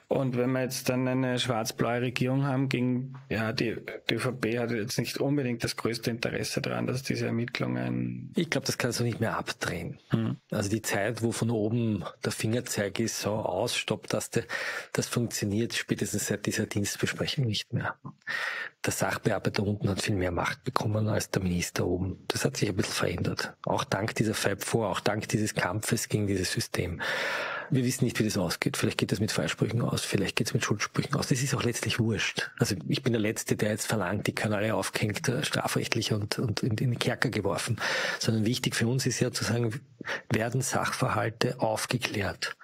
Und wenn wir jetzt dann eine schwarz-blaue Regierung haben, gegen, ja, die, die ÖVP hat jetzt nicht unbedingt das größte Interesse daran, dass diese Ermittlungen. Ich glaube, das kannst du nicht mehr abdrehen. Hm. Also die Zeit, wo von oben der Fingerzeig ist, so aus, Stopptaste, das funktioniert spätestens seit dieser Dienstbesprechung nicht mehr. Der Sachbearbeiter unten hat viel mehr Macht bekommen als der Minister oben. Das hat sich ein bisschen verändert. Auch dank dieser Fab vor, auch dank dieses Kampfes gegen dieses System. Wir wissen nicht, wie das ausgeht. Vielleicht geht das mit Freisprüchen aus, vielleicht geht es mit Schuldsprüchen aus. Das ist auch letztlich wurscht. Also ich bin der Letzte, der jetzt verlangt, die Kanäle aufgehängt, äh, strafrechtlich und, und in, in den Kerker geworfen. Sondern wichtig für uns ist ja zu sagen, werden Sachverhalte aufgeklärt.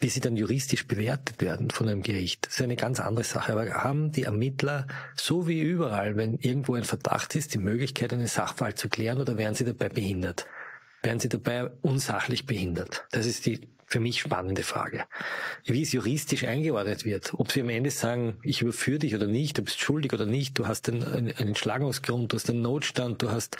Wie sie dann juristisch bewertet werden von einem Gericht, das ist eine ganz andere Sache. Aber haben die Ermittler, so wie überall, wenn irgendwo ein Verdacht ist, die Möglichkeit, einen Sachverhalt zu klären oder werden sie dabei behindert? Werden sie dabei unsachlich behindert? Das ist die für mich spannende Frage. Wie es juristisch eingeordnet wird, ob sie am Ende sagen, ich überführe dich oder nicht, du bist schuldig oder nicht, du hast einen, einen Entschlagungsgrund, du hast einen Notstand, du hast,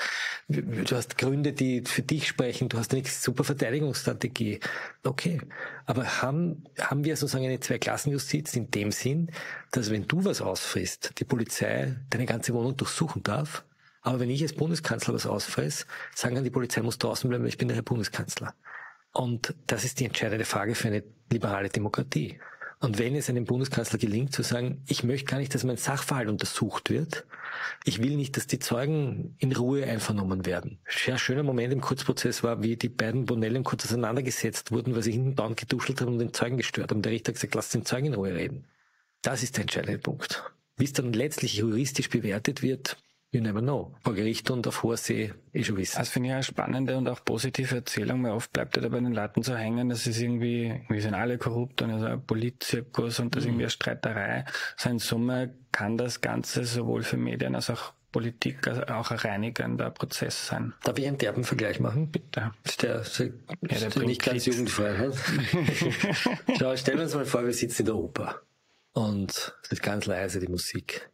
du hast Gründe, die für dich sprechen, du hast eine super Verteidigungsstrategie. Okay. Aber haben, haben wir sozusagen eine Zweiklassenjustiz in dem Sinn, dass wenn du was ausfrisst, die Polizei deine ganze Wohnung durchsuchen darf? Aber wenn ich als Bundeskanzler was ausfress, sagen dann die Polizei muss draußen bleiben, weil ich bin der Herr Bundeskanzler. Und das ist die entscheidende Frage für eine liberale Demokratie. Und wenn es einem Bundeskanzler gelingt zu sagen, ich möchte gar nicht, dass mein Sachverhalt untersucht wird, ich will nicht, dass die Zeugen in Ruhe einvernommen werden. Sehr schöner Moment im Kurzprozess war, wie die beiden Bonellen kurz auseinandergesetzt wurden, weil sie hinten down geduschelt haben und den Zeugen gestört haben. Der Richter hat gesagt, lass den Zeugen in Ruhe reden. Das ist der entscheidende Punkt. Wie es dann letztlich juristisch bewertet wird, You never know. Vor Gericht und auf hoher See eh schon wissen. Das finde ich eine spannende und auch positive Erzählung, weil oft bleibt ja da bei den Leuten so hängen, dass es irgendwie, wir sind alle korrupt und es ist ein Politzirkus und das ist irgendwie eine Streiterei. So in Summe kann das Ganze sowohl für Medien als auch Politik also auch ein reinigender Prozess sein. Darf ich einen derben Vergleich machen? Bitte. Ist der, ist der, ja, der nicht ganz jugendfrei. Schau, stellen wir uns mal vor, wir sitzen in der Oper und es ist ganz leise die Musik.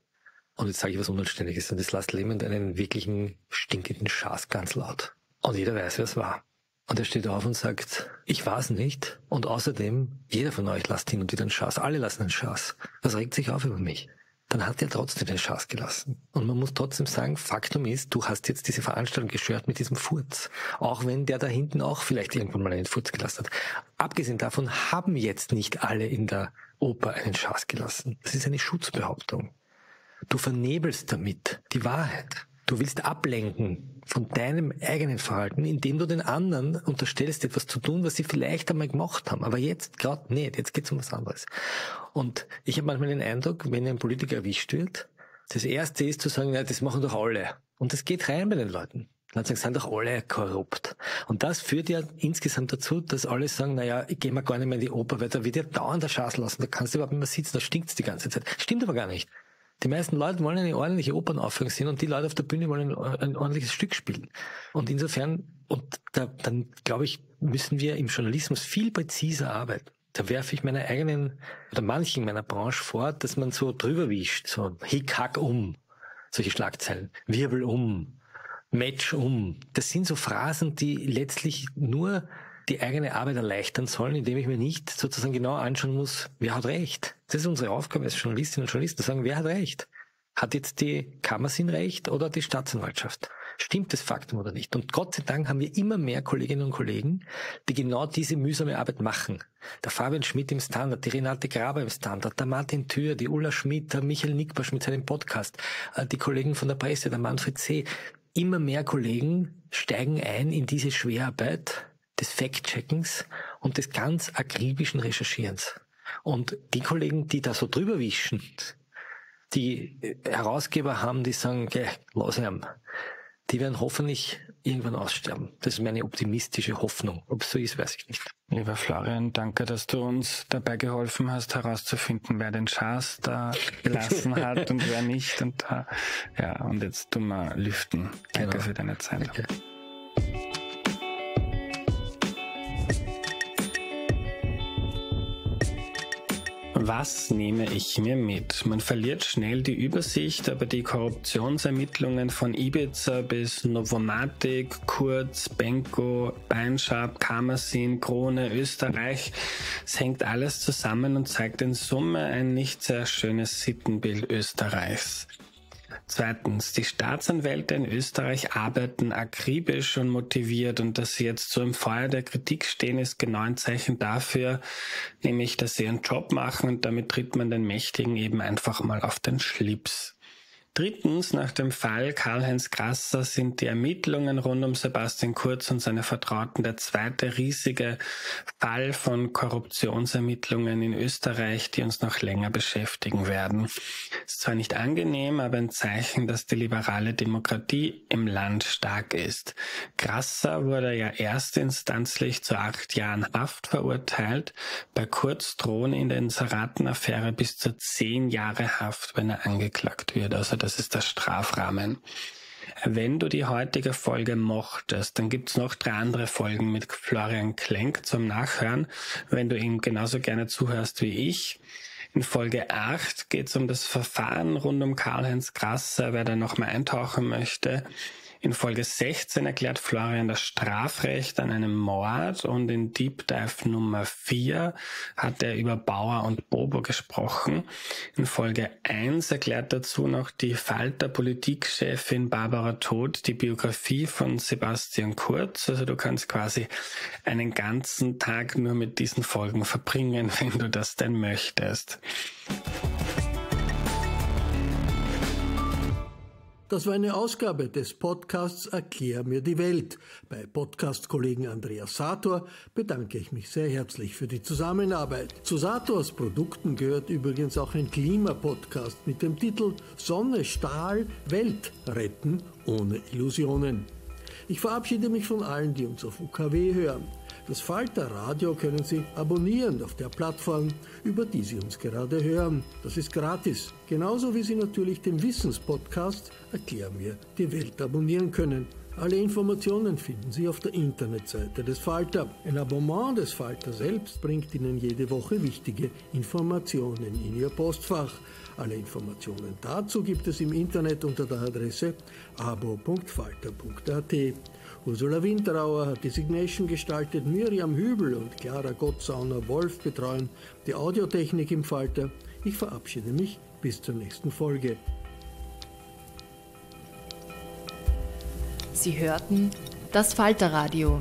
Und jetzt sage ich was Unanständiges und es lasst jemand einen wirklichen stinkenden Schaß ganz laut. Und jeder weiß, wer es war. Und er steht auf und sagt, ich war's nicht. Und außerdem, jeder von euch lasst hin und wieder einen Schaß. Alle lassen einen Schaß. Was regt sich auf über mich? Dann hat er trotzdem den Schaß gelassen. Und man muss trotzdem sagen, Faktum ist, du hast jetzt diese Veranstaltung gestört mit diesem Furz. Auch wenn der da hinten auch vielleicht irgendwann mal einen Furz gelassen hat. Abgesehen davon haben jetzt nicht alle in der Oper einen Schaß gelassen. Das ist eine Schutzbehauptung. Du vernebelst damit die Wahrheit. Du willst ablenken von deinem eigenen Verhalten, indem du den anderen unterstellst, etwas zu tun, was sie vielleicht einmal gemacht haben. Aber jetzt gerade nicht. Jetzt geht's um was anderes. Und ich habe manchmal den Eindruck, wenn ein Politiker erwischt wird, das Erste ist zu sagen, ja, das machen doch alle. Und das geht rein bei den Leuten. Dann sagen, sind doch alle korrupt. Und das führt ja insgesamt dazu, dass alle sagen, naja, ich gehe mal gar nicht mehr in die Oper, weil da wird ja dauernd der Schaß lassen, da kannst du überhaupt nicht mehr sitzen, da stinkt's die ganze Zeit. Stimmt aber gar nicht. Die meisten Leute wollen eine ordentliche Opernaufführung sehen und die Leute auf der Bühne wollen ein, ordentliches Stück spielen. Und insofern, und da, dann glaube ich, müssen wir im Journalismus viel präziser arbeiten. Da werfe ich meiner eigenen oder manchen meiner Branche vor, dass man so drüber wischt, so Hick, Hack um, solche Schlagzeilen, Wirbel um, Match um. Das sind so Phrasen, die letztlich nur die eigene Arbeit erleichtern sollen, indem ich mir nicht sozusagen genau anschauen muss, wer hat recht. Das ist unsere Aufgabe als Journalistinnen und Journalisten, zu sagen, wer hat recht. Hat jetzt die Kammersin recht oder die Staatsanwaltschaft? Stimmt das Faktum oder nicht? Und Gott sei Dank haben wir immer mehr Kolleginnen und Kollegen, die genau diese mühsame Arbeit machen. Der Fabian Schmidt im Standard, die Renate Graber im Standard, der Martin Thür, die Ulla Schmidt, der Michael Nickbasch mit seinem Podcast, äh, die Kollegen von der Presse, der Manfred C. Immer mehr Kollegen steigen ein in diese Schwerarbeit, des Fact-Checkens und des ganz akribischen Recherchierens. Und die Kollegen, die da so drüber wischen, die Herausgeber haben, die sagen, okay, los haben, die werden hoffentlich irgendwann aussterben. Das ist meine optimistische Hoffnung. Ob es so ist, weiß ich nicht. Lieber Florian, danke, dass du uns dabei geholfen hast, herauszufinden, wer den Schaß da gelassen hat und wer nicht. Und ja, und jetzt tun wir lüften. Danke genau. für deine Zeit. Danke. Was nehme ich mir mit? Man verliert schnell die Übersicht, aber die Korruptionsermittlungen von Ibiza bis Novomatic, Kurz, Benko, Beinschab, Kammersin, Krone, Österreich, es hängt alles zusammen und zeigt in Summe ein nicht sehr schönes Sittenbild Österreichs. Zweitens, die Staatsanwälte in Österreich arbeiten akribisch und motiviert und dass sie jetzt so im Feuer der Kritik stehen, ist genau ein Zeichen dafür, nämlich, dass sie ihren Job machen und damit tritt man den Mächtigen eben einfach mal auf den Schlips. Drittens, nach dem Fall Karl-Heinz Grasser sind die Ermittlungen rund um Sebastian Kurz und seine Vertrauten der zweite riesige Fall von Korruptionsermittlungen in Österreich, die uns noch länger beschäftigen werden. Ist zwar nicht angenehm, aber ein Zeichen, dass die liberale Demokratie im Land stark ist. Grasser wurde ja erstinstanzlich zu acht Jahren Haft verurteilt. Bei Kurz drohen in der Inseratenaffäre bis zu zehn Jahre Haft, wenn er angeklagt wird. Also das ist der Strafrahmen. Wenn du die heutige Folge mochtest, dann gibt's noch drei andere Folgen mit Florian Klenk zum Nachhören, wenn du ihm genauso gerne zuhörst wie ich. In Folge 8 geht's um das Verfahren rund um Karl-Heinz Grasser, wer da nochmal eintauchen möchte. In Folge 16 erklärt Florian das Strafrecht an einem Mord und in Deep Dive Nummer 4 hat er über Bauer und Bobo gesprochen. In Folge 1 erklärt dazu noch die Falter Politikchefin Barbara Todt die Biografie von Sebastian Kurz. Also du kannst quasi einen ganzen Tag nur mit diesen Folgen verbringen, wenn du das denn möchtest. Das war eine Ausgabe des Podcasts Erklär mir die Welt. Bei Podcast-Kollegen Andreas Sator bedanke ich mich sehr herzlich für die Zusammenarbeit. Zu Sators Produkten gehört übrigens auch ein Klimapodcast mit dem Titel Sonne, Stahl, Welt retten ohne Illusionen. Ich verabschiede mich von allen, die uns auf UKW hören. Das Falter Radio können Sie abonnieren auf der Plattform, über die Sie uns gerade hören. Das ist gratis. Genauso wie Sie natürlich den Wissenspodcast Erklär mir die Welt abonnieren können. Alle Informationen finden Sie auf der Internetseite des Falter. Ein Abonnement des Falter selbst bringt Ihnen jede Woche wichtige Informationen in Ihr Postfach. Alle Informationen dazu gibt es im Internet unter der Adresse abo.falter.at. Ursula Winterauer hat die Signation gestaltet, Miriam Hübel und Clara Gottsauner-Wolf betreuen die Audiotechnik im Falter. Ich verabschiede mich bis zur nächsten Folge. Sie hörten das Falterradio